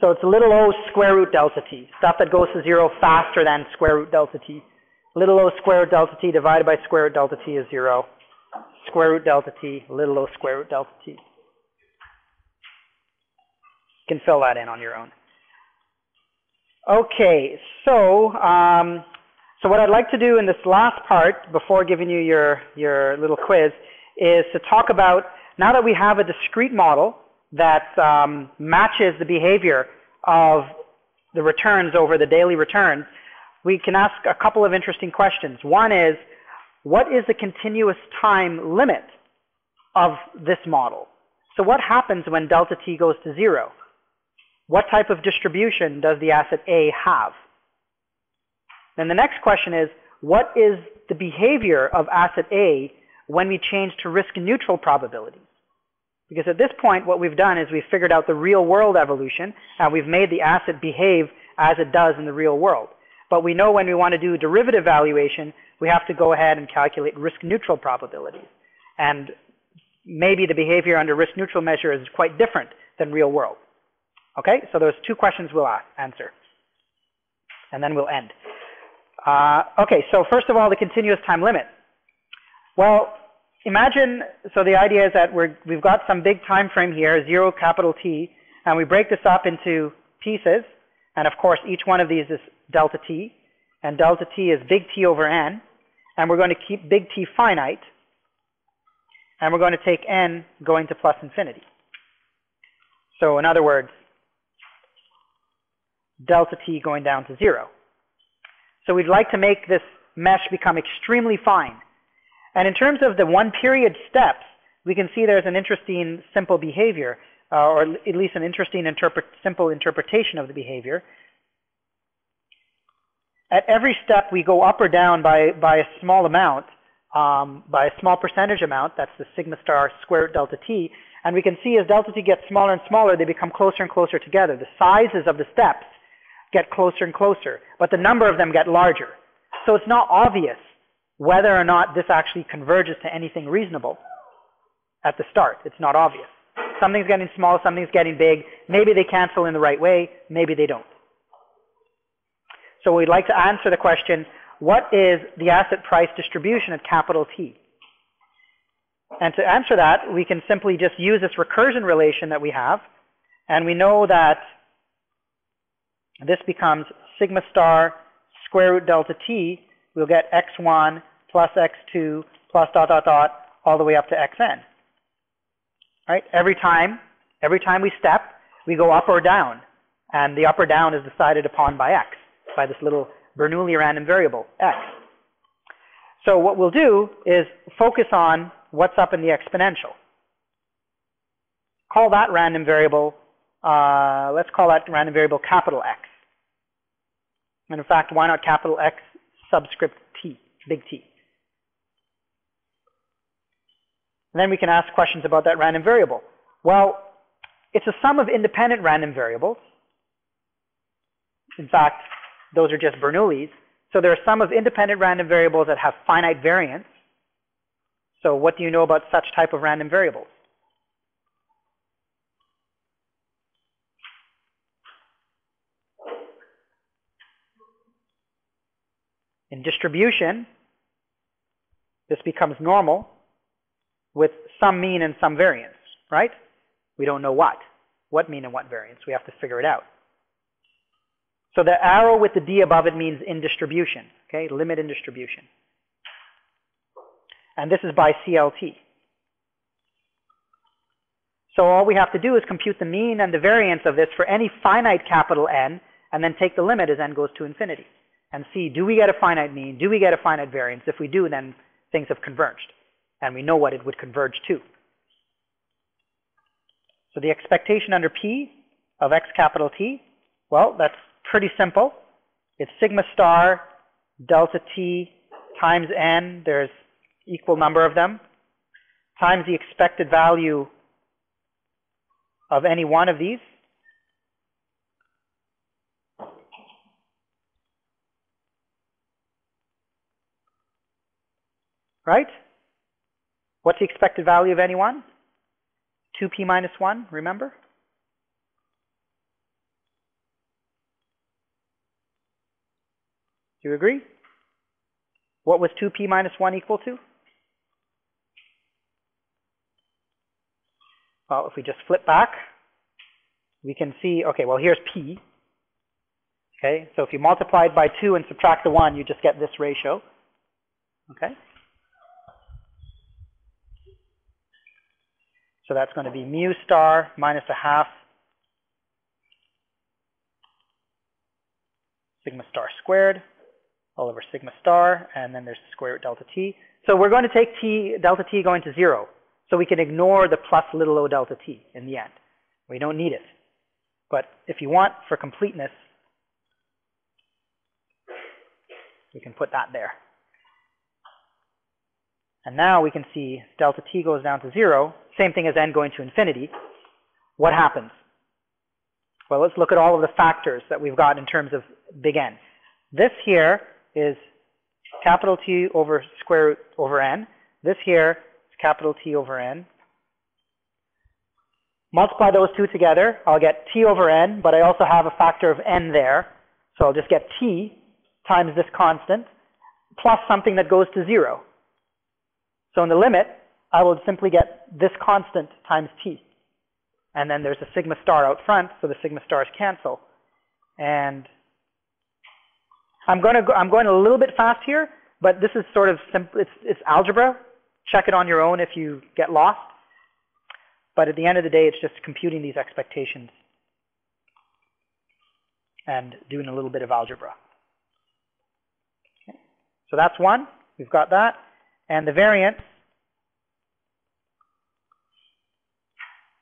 So it's little o square root delta t, stuff that goes to zero faster than square root delta t. Little o square root delta t divided by square root delta t is zero. Square root delta t, little o square root delta t. You can fill that in on your own. Okay, so um, so what I'd like to do in this last part, before giving you your your little quiz, is to talk about now that we have a discrete model that um, matches the behavior of the returns over the daily returns, we can ask a couple of interesting questions. One is, what is the continuous time limit of this model? So what happens when delta t goes to zero? What type of distribution does the asset A have? Then the next question is, what is the behavior of asset A when we change to risk neutral probabilities? Because at this point, what we've done is we've figured out the real world evolution, and we've made the asset behave as it does in the real world. But we know when we want to do derivative valuation, we have to go ahead and calculate risk neutral probabilities. And maybe the behavior under risk neutral measure is quite different than real world. Okay, so those two questions we'll answer. And then we'll end. Uh, okay, so first of all, the continuous time limit. Well, imagine, so the idea is that we're, we've got some big time frame here, 0 capital T, and we break this up into pieces. And of course, each one of these is delta T. And delta T is big T over N. And we're going to keep big T finite. And we're going to take N going to plus infinity. So in other words, delta T going down to 0. So we'd like to make this mesh become extremely fine. And in terms of the one period steps, we can see there's an interesting simple behavior, uh, or at least an interesting simple interpretation of the behavior. At every step, we go up or down by, by a small amount, um, by a small percentage amount, that's the sigma star square root delta t, and we can see as delta t gets smaller and smaller, they become closer and closer together. The sizes of the steps get closer and closer, but the number of them get larger. So it's not obvious whether or not this actually converges to anything reasonable at the start. It's not obvious. Something's getting small, something's getting big. Maybe they cancel in the right way, maybe they don't. So we'd like to answer the question, what is the asset price distribution at capital T? And to answer that, we can simply just use this recursion relation that we have, and we know that this becomes sigma star square root delta t, we'll get x1 plus x2 plus dot dot dot all the way up to xn. Right? Every time, every time we step, we go up or down. And the up or down is decided upon by x, by this little Bernoulli random variable, x. So what we'll do is focus on what's up in the exponential. Call that random variable uh, let's call that random variable capital X. And in fact, why not capital X subscript T, big T? And then we can ask questions about that random variable. Well, it's a sum of independent random variables. In fact, those are just Bernoulli's. So there are sum of independent random variables that have finite variance. So what do you know about such type of random variables? In distribution, this becomes normal with some mean and some variance, right? We don't know what. What mean and what variance. We have to figure it out. So the arrow with the D above it means in distribution, okay? Limit in distribution. And this is by CLT. So all we have to do is compute the mean and the variance of this for any finite capital N, and then take the limit as n goes to infinity. And see, do we get a finite mean? Do we get a finite variance? If we do, then things have converged. And we know what it would converge to. So the expectation under P of x capital T, well, that's pretty simple. It's sigma star delta T times n, there's equal number of them, times the expected value of any one of these. Right? What's the expected value of any one? 2p minus 1, remember? Do you agree? What was 2p minus 1 equal to? Well, if we just flip back, we can see, okay, well, here's p. Okay, so if you multiply it by 2 and subtract the 1, you just get this ratio. Okay? So that's going to be mu star minus a half sigma star squared all over sigma star, and then there's the square root delta t. So we're going to take t delta t going to 0. So we can ignore the plus little o delta t in the end. We don't need it. But if you want, for completeness, we can put that there. And now we can see delta t goes down to 0, same thing as n going to infinity. What happens? Well, let's look at all of the factors that we've got in terms of big N. This here is capital T over square root over n. This here is capital T over n. Multiply those two together, I'll get T over n, but I also have a factor of n there. So I'll just get T times this constant plus something that goes to zero. So in the limit, I will simply get this constant times T. And then there's a sigma star out front, so the sigma stars cancel. And I'm going to go, I'm going a little bit fast here, but this is sort of simple. It's, it's algebra. Check it on your own if you get lost. But at the end of the day, it's just computing these expectations and doing a little bit of algebra. Okay. So that's one. We've got that. And the variance,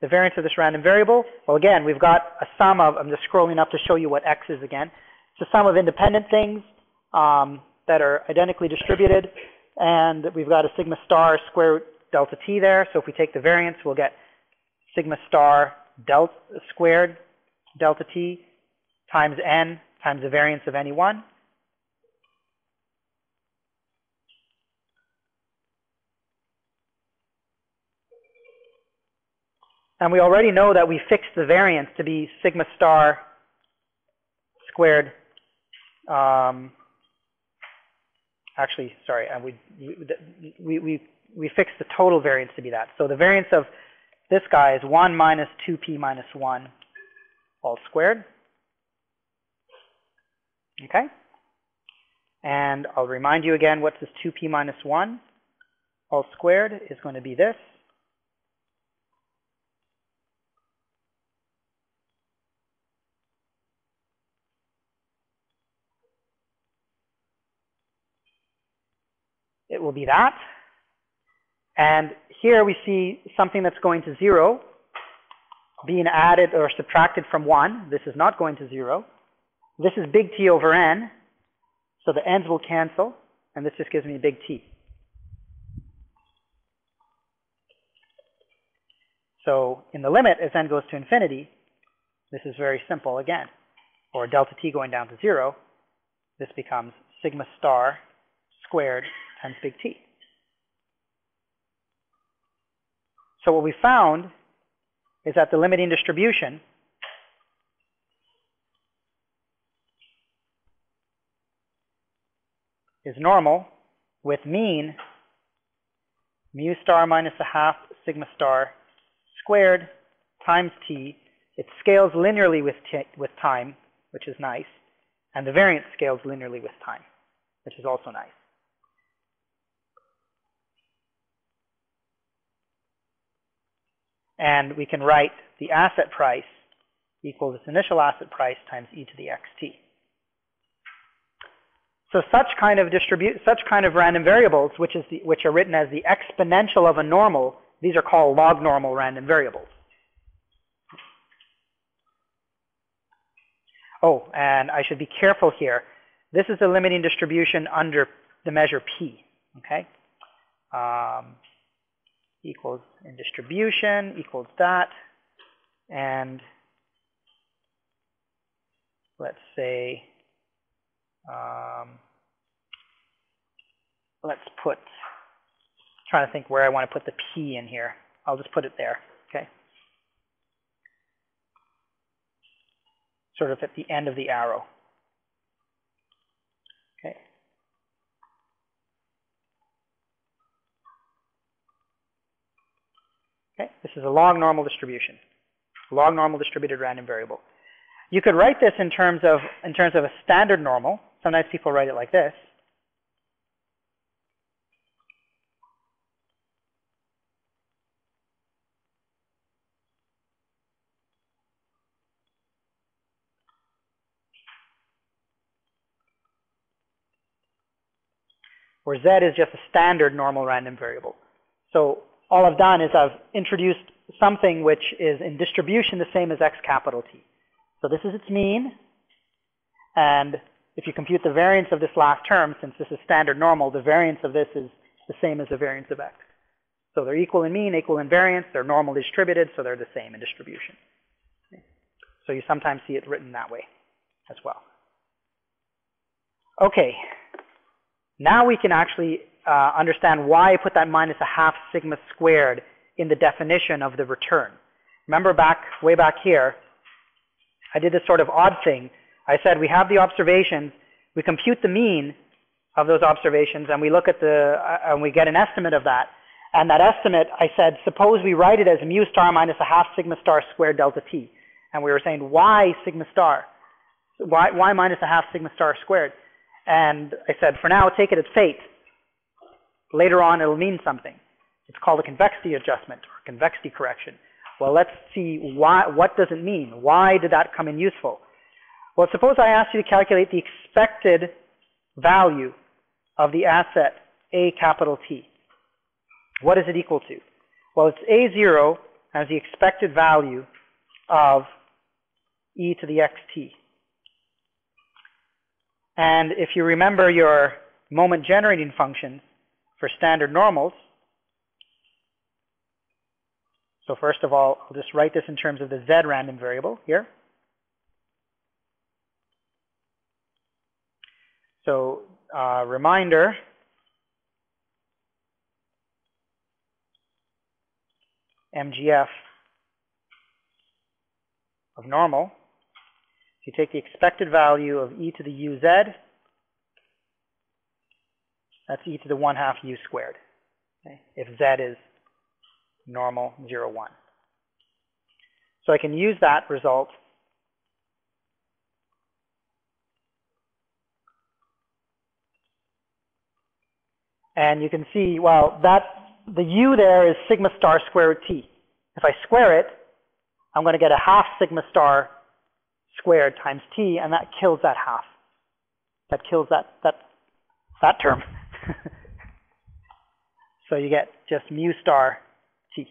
the variance of this random variable, well, again, we've got a sum of, I'm just scrolling up to show you what x is again. A sum of independent things um, that are identically distributed. And we've got a sigma star square root delta t there. So if we take the variance, we'll get sigma star delta squared delta t times n times the variance of any one. And we already know that we fixed the variance to be sigma star squared um, actually, sorry, uh, we, we, we, we fixed the total variance to be that. So the variance of this guy is 1 minus 2p minus 1 all squared. Okay? And I'll remind you again, what's this 2p minus 1 all squared is going to be this. it will be that. And here we see something that's going to zero being added or subtracted from 1. This is not going to 0. This is big T over n. So the n's will cancel, and this just gives me big T. So in the limit, as n goes to infinity, this is very simple again. Or delta t going down to 0, this becomes sigma star squared times big T. So what we found is that the limiting distribution is normal with mean mu star minus a half sigma star squared times t. It scales linearly with, with time, which is nice, and the variance scales linearly with time, which is also nice. And we can write the asset price equals this initial asset price times e to the xt. So such kind of distribute, such kind of random variables, which is the, which are written as the exponential of a normal, these are called log normal random variables. Oh, and I should be careful here. This is the limiting distribution under the measure p. Okay, um, equals in distribution equals that, and let's say um, let's put, trying to think where I want to put the P in here. I'll just put it there, okay? Sort of at the end of the arrow. Okay. Okay, this is a log normal distribution, log normal distributed random variable. You could write this in terms of in terms of a standard normal. Sometimes people write it like this. Where z is just a standard normal random variable. So all I've done is I've introduced something which is in distribution the same as x capital T. So this is its mean. And if you compute the variance of this last term, since this is standard normal, the variance of this is the same as the variance of x. So they're equal in mean, equal in variance. They're normally distributed, so they're the same in distribution. So you sometimes see it written that way as well. Okay. Now we can actually uh, understand why I put that minus a half sigma squared in the definition of the return. Remember back, way back here, I did this sort of odd thing. I said we have the observations, we compute the mean of those observations, and we look at the, uh, and we get an estimate of that. And that estimate, I said, suppose we write it as mu star minus a half sigma star squared delta t. And we were saying, why sigma star? Why, why minus a half sigma star squared? And I said, for now, take it as fate. Later on, it'll mean something. It's called a convexity adjustment or convexity correction. Well, let's see why, what does it mean? Why did that come in useful? Well, suppose I ask you to calculate the expected value of the asset A capital T. What is it equal to? Well, it's A0 as the expected value of e to the xt. And if you remember your moment generating functions for standard normals, so first of all, I'll just write this in terms of the z random variable here. So uh, reminder, MGF of normal. If you take the expected value of e to the uz, that's e to the 1 half u squared. Okay? If z is normal 0, 1. So I can use that result and you can see, well, that the u there is sigma star square root t. If I square it, I'm going to get a half sigma star squared times t, and that kills that half. That kills that that that term. so you get just mu star t.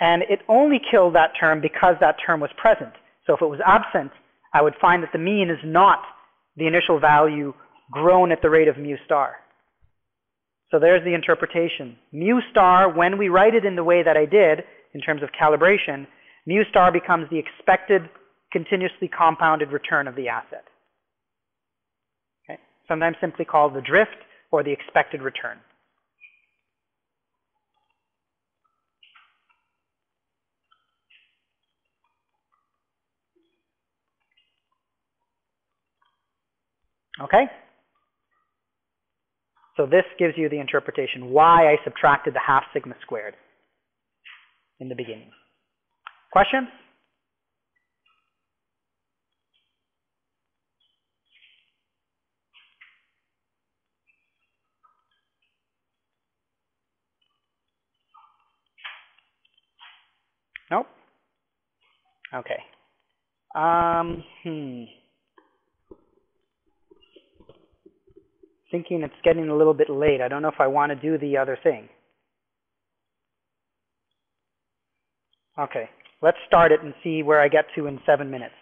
And it only killed that term because that term was present. So if it was absent, I would find that the mean is not the initial value grown at the rate of mu star. So there's the interpretation. Mu star, when we write it in the way that I did, in terms of calibration, mu star becomes the expected continuously compounded return of the asset. Okay? Sometimes simply called the drift or the expected return. Okay? So this gives you the interpretation why I subtracted the half sigma squared in the beginning. Questions? Okay. Um, hmm. Thinking it's getting a little bit late. I don't know if I want to do the other thing. Okay. Let's start it and see where I get to in seven minutes.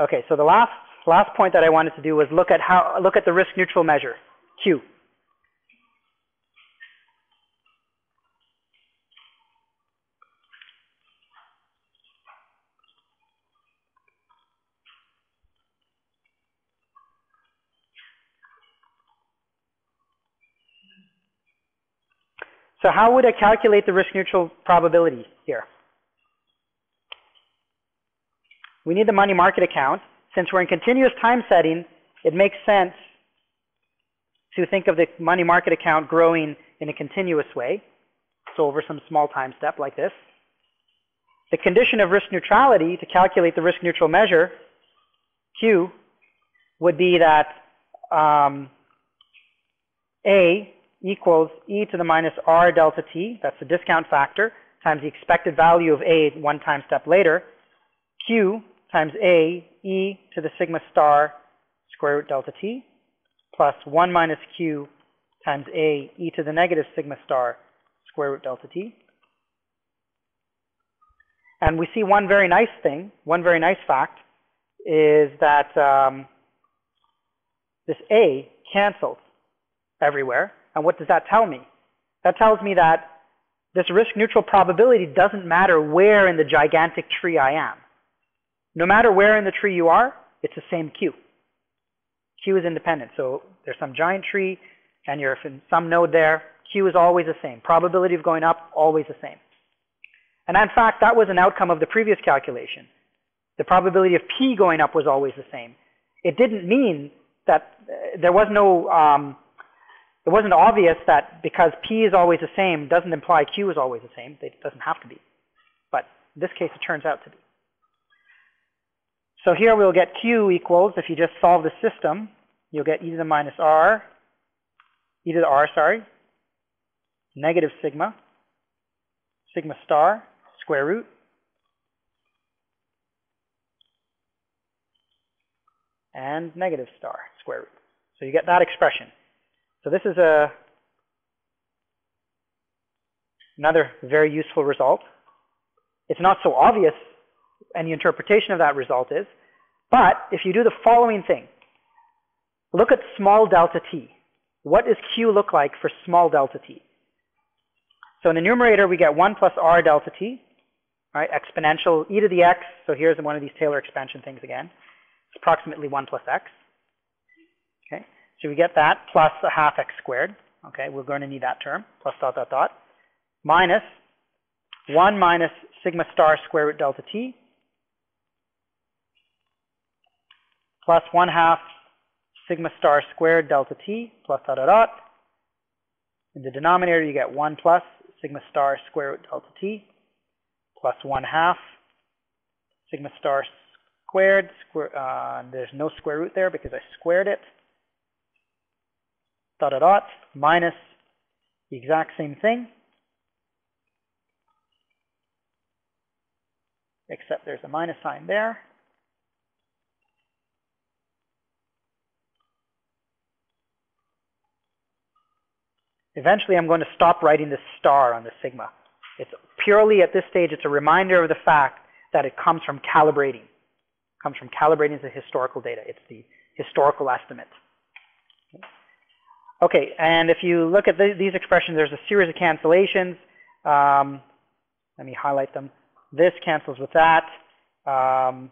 Okay, so the last last point that I wanted to do was look at how look at the risk neutral measure, Q. So how would I calculate the risk neutral probability here? We need the money market account. Since we're in continuous time setting, it makes sense to think of the money market account growing in a continuous way. So over some small time step like this. The condition of risk neutrality to calculate the risk neutral measure, Q, would be that um, A equals e to the minus r delta t, that's the discount factor, times the expected value of a one time step later, q times a e to the sigma star square root delta t, plus 1 minus q times a e to the negative sigma star square root delta t. And we see one very nice thing, one very nice fact, is that um, this a cancels everywhere. And what does that tell me? That tells me that this risk neutral probability doesn't matter where in the gigantic tree I am. No matter where in the tree you are, it's the same Q. Q is independent. So there's some giant tree and you're in some node there, Q is always the same. Probability of going up, always the same. And in fact, that was an outcome of the previous calculation. The probability of P going up was always the same. It didn't mean that uh, there was no um, it wasn't obvious that because P is always the same doesn't imply Q is always the same. It doesn't have to be. But in this case, it turns out to be. So here we'll get Q equals, if you just solve the system, you'll get e to the minus R, e to the R, sorry, negative sigma, sigma star, square root, and negative star, square root. So you get that expression. So this is a another very useful result. It's not so obvious and the interpretation of that result is, but if you do the following thing, look at small delta t. What does q look like for small delta t? So in the numerator, we get 1 plus r delta t, right, exponential e to the x. So here's one of these Taylor expansion things again. It's approximately 1 plus x. So we get that plus a half x squared. Okay, we're going to need that term, plus dot dot dot, minus 1 minus sigma star square root delta t, plus 1 half sigma star squared delta t, plus dot dot dot. In the denominator, you get 1 plus sigma star square root delta t, plus 1 half sigma star squared, square, uh, there's no square root there because I squared it, dot dot dot minus the exact same thing, except there's a minus sign there. Eventually, I'm going to stop writing the star on the sigma. It's purely at this stage, it's a reminder of the fact that it comes from calibrating. It comes from calibrating the historical data. It's the historical estimate. Okay, and if you look at the, these expressions, there's a series of cancellations. Um, let me highlight them. This cancels with that. Um,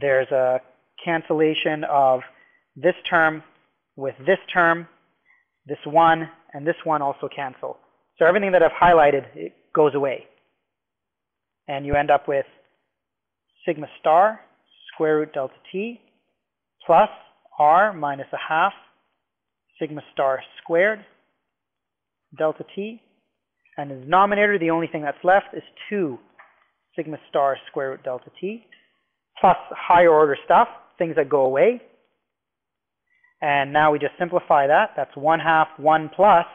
there's a cancellation of this term with this term, this one, and this one also cancel. So everything that I've highlighted it goes away. And you end up with sigma star square root delta t plus r minus a half sigma star squared delta t. And in the denominator, the only thing that's left is 2 sigma star square root delta t plus higher order stuff, things that go away. And now we just simplify that. That's 1 half 1 plus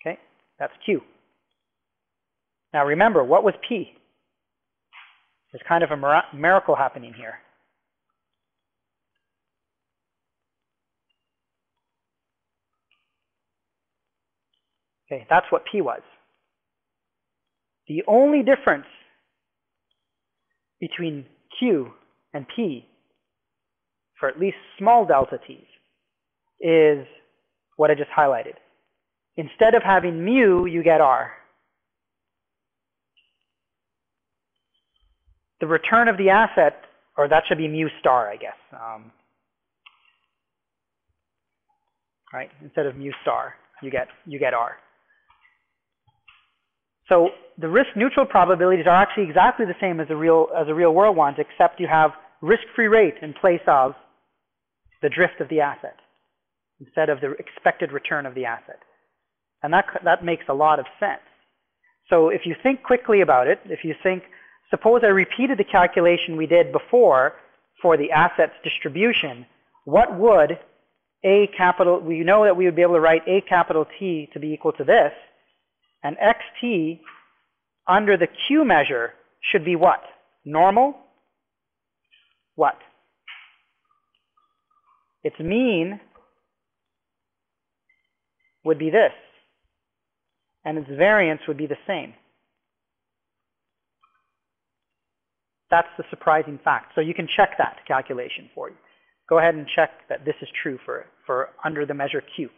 Okay, that's Q. Now remember, what was P? There's kind of a miracle happening here. Okay, that's what P was. The only difference between Q and P for at least small delta t's is what I just highlighted. Instead of having mu, you get r. The return of the asset, or that should be mu star, I guess. Um, right? Instead of mu star, you get you get r. So the risk neutral probabilities are actually exactly the same as the real as the real world ones, except you have risk-free rate in place of the drift of the asset instead of the expected return of the asset. And that that makes a lot of sense. So if you think quickly about it, if you think, suppose I repeated the calculation we did before for the assets distribution, what would a capital, we know that we would be able to write a capital T to be equal to this, and xt under the Q measure should be what? Normal? What? Its mean would be this, and its variance would be the same. That's the surprising fact. So you can check that calculation for you. Go ahead and check that this is true for, for under the measure Q.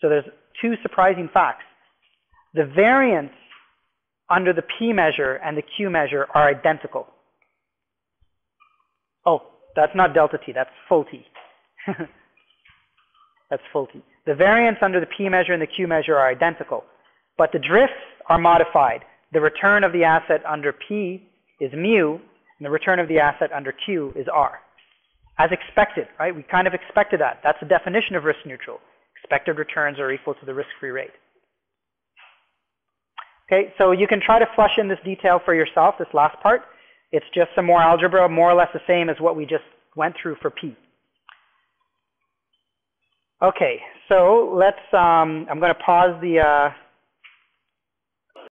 So there's two surprising facts. The variance under the P measure and the Q measure are identical. Oh, that's not delta T, that's full T. that's full T. The variance under the P measure and the Q measure are identical, but the drifts are modified. The return of the asset under P is mu, and the return of the asset under Q is R. As expected, right? We kind of expected that. That's the definition of risk neutral. Expected returns are equal to the risk-free rate. Okay, so you can try to flush in this detail for yourself, this last part. It's just some more algebra, more or less the same as what we just went through for P. Okay, so let's, um, I'm going to pause the, uh,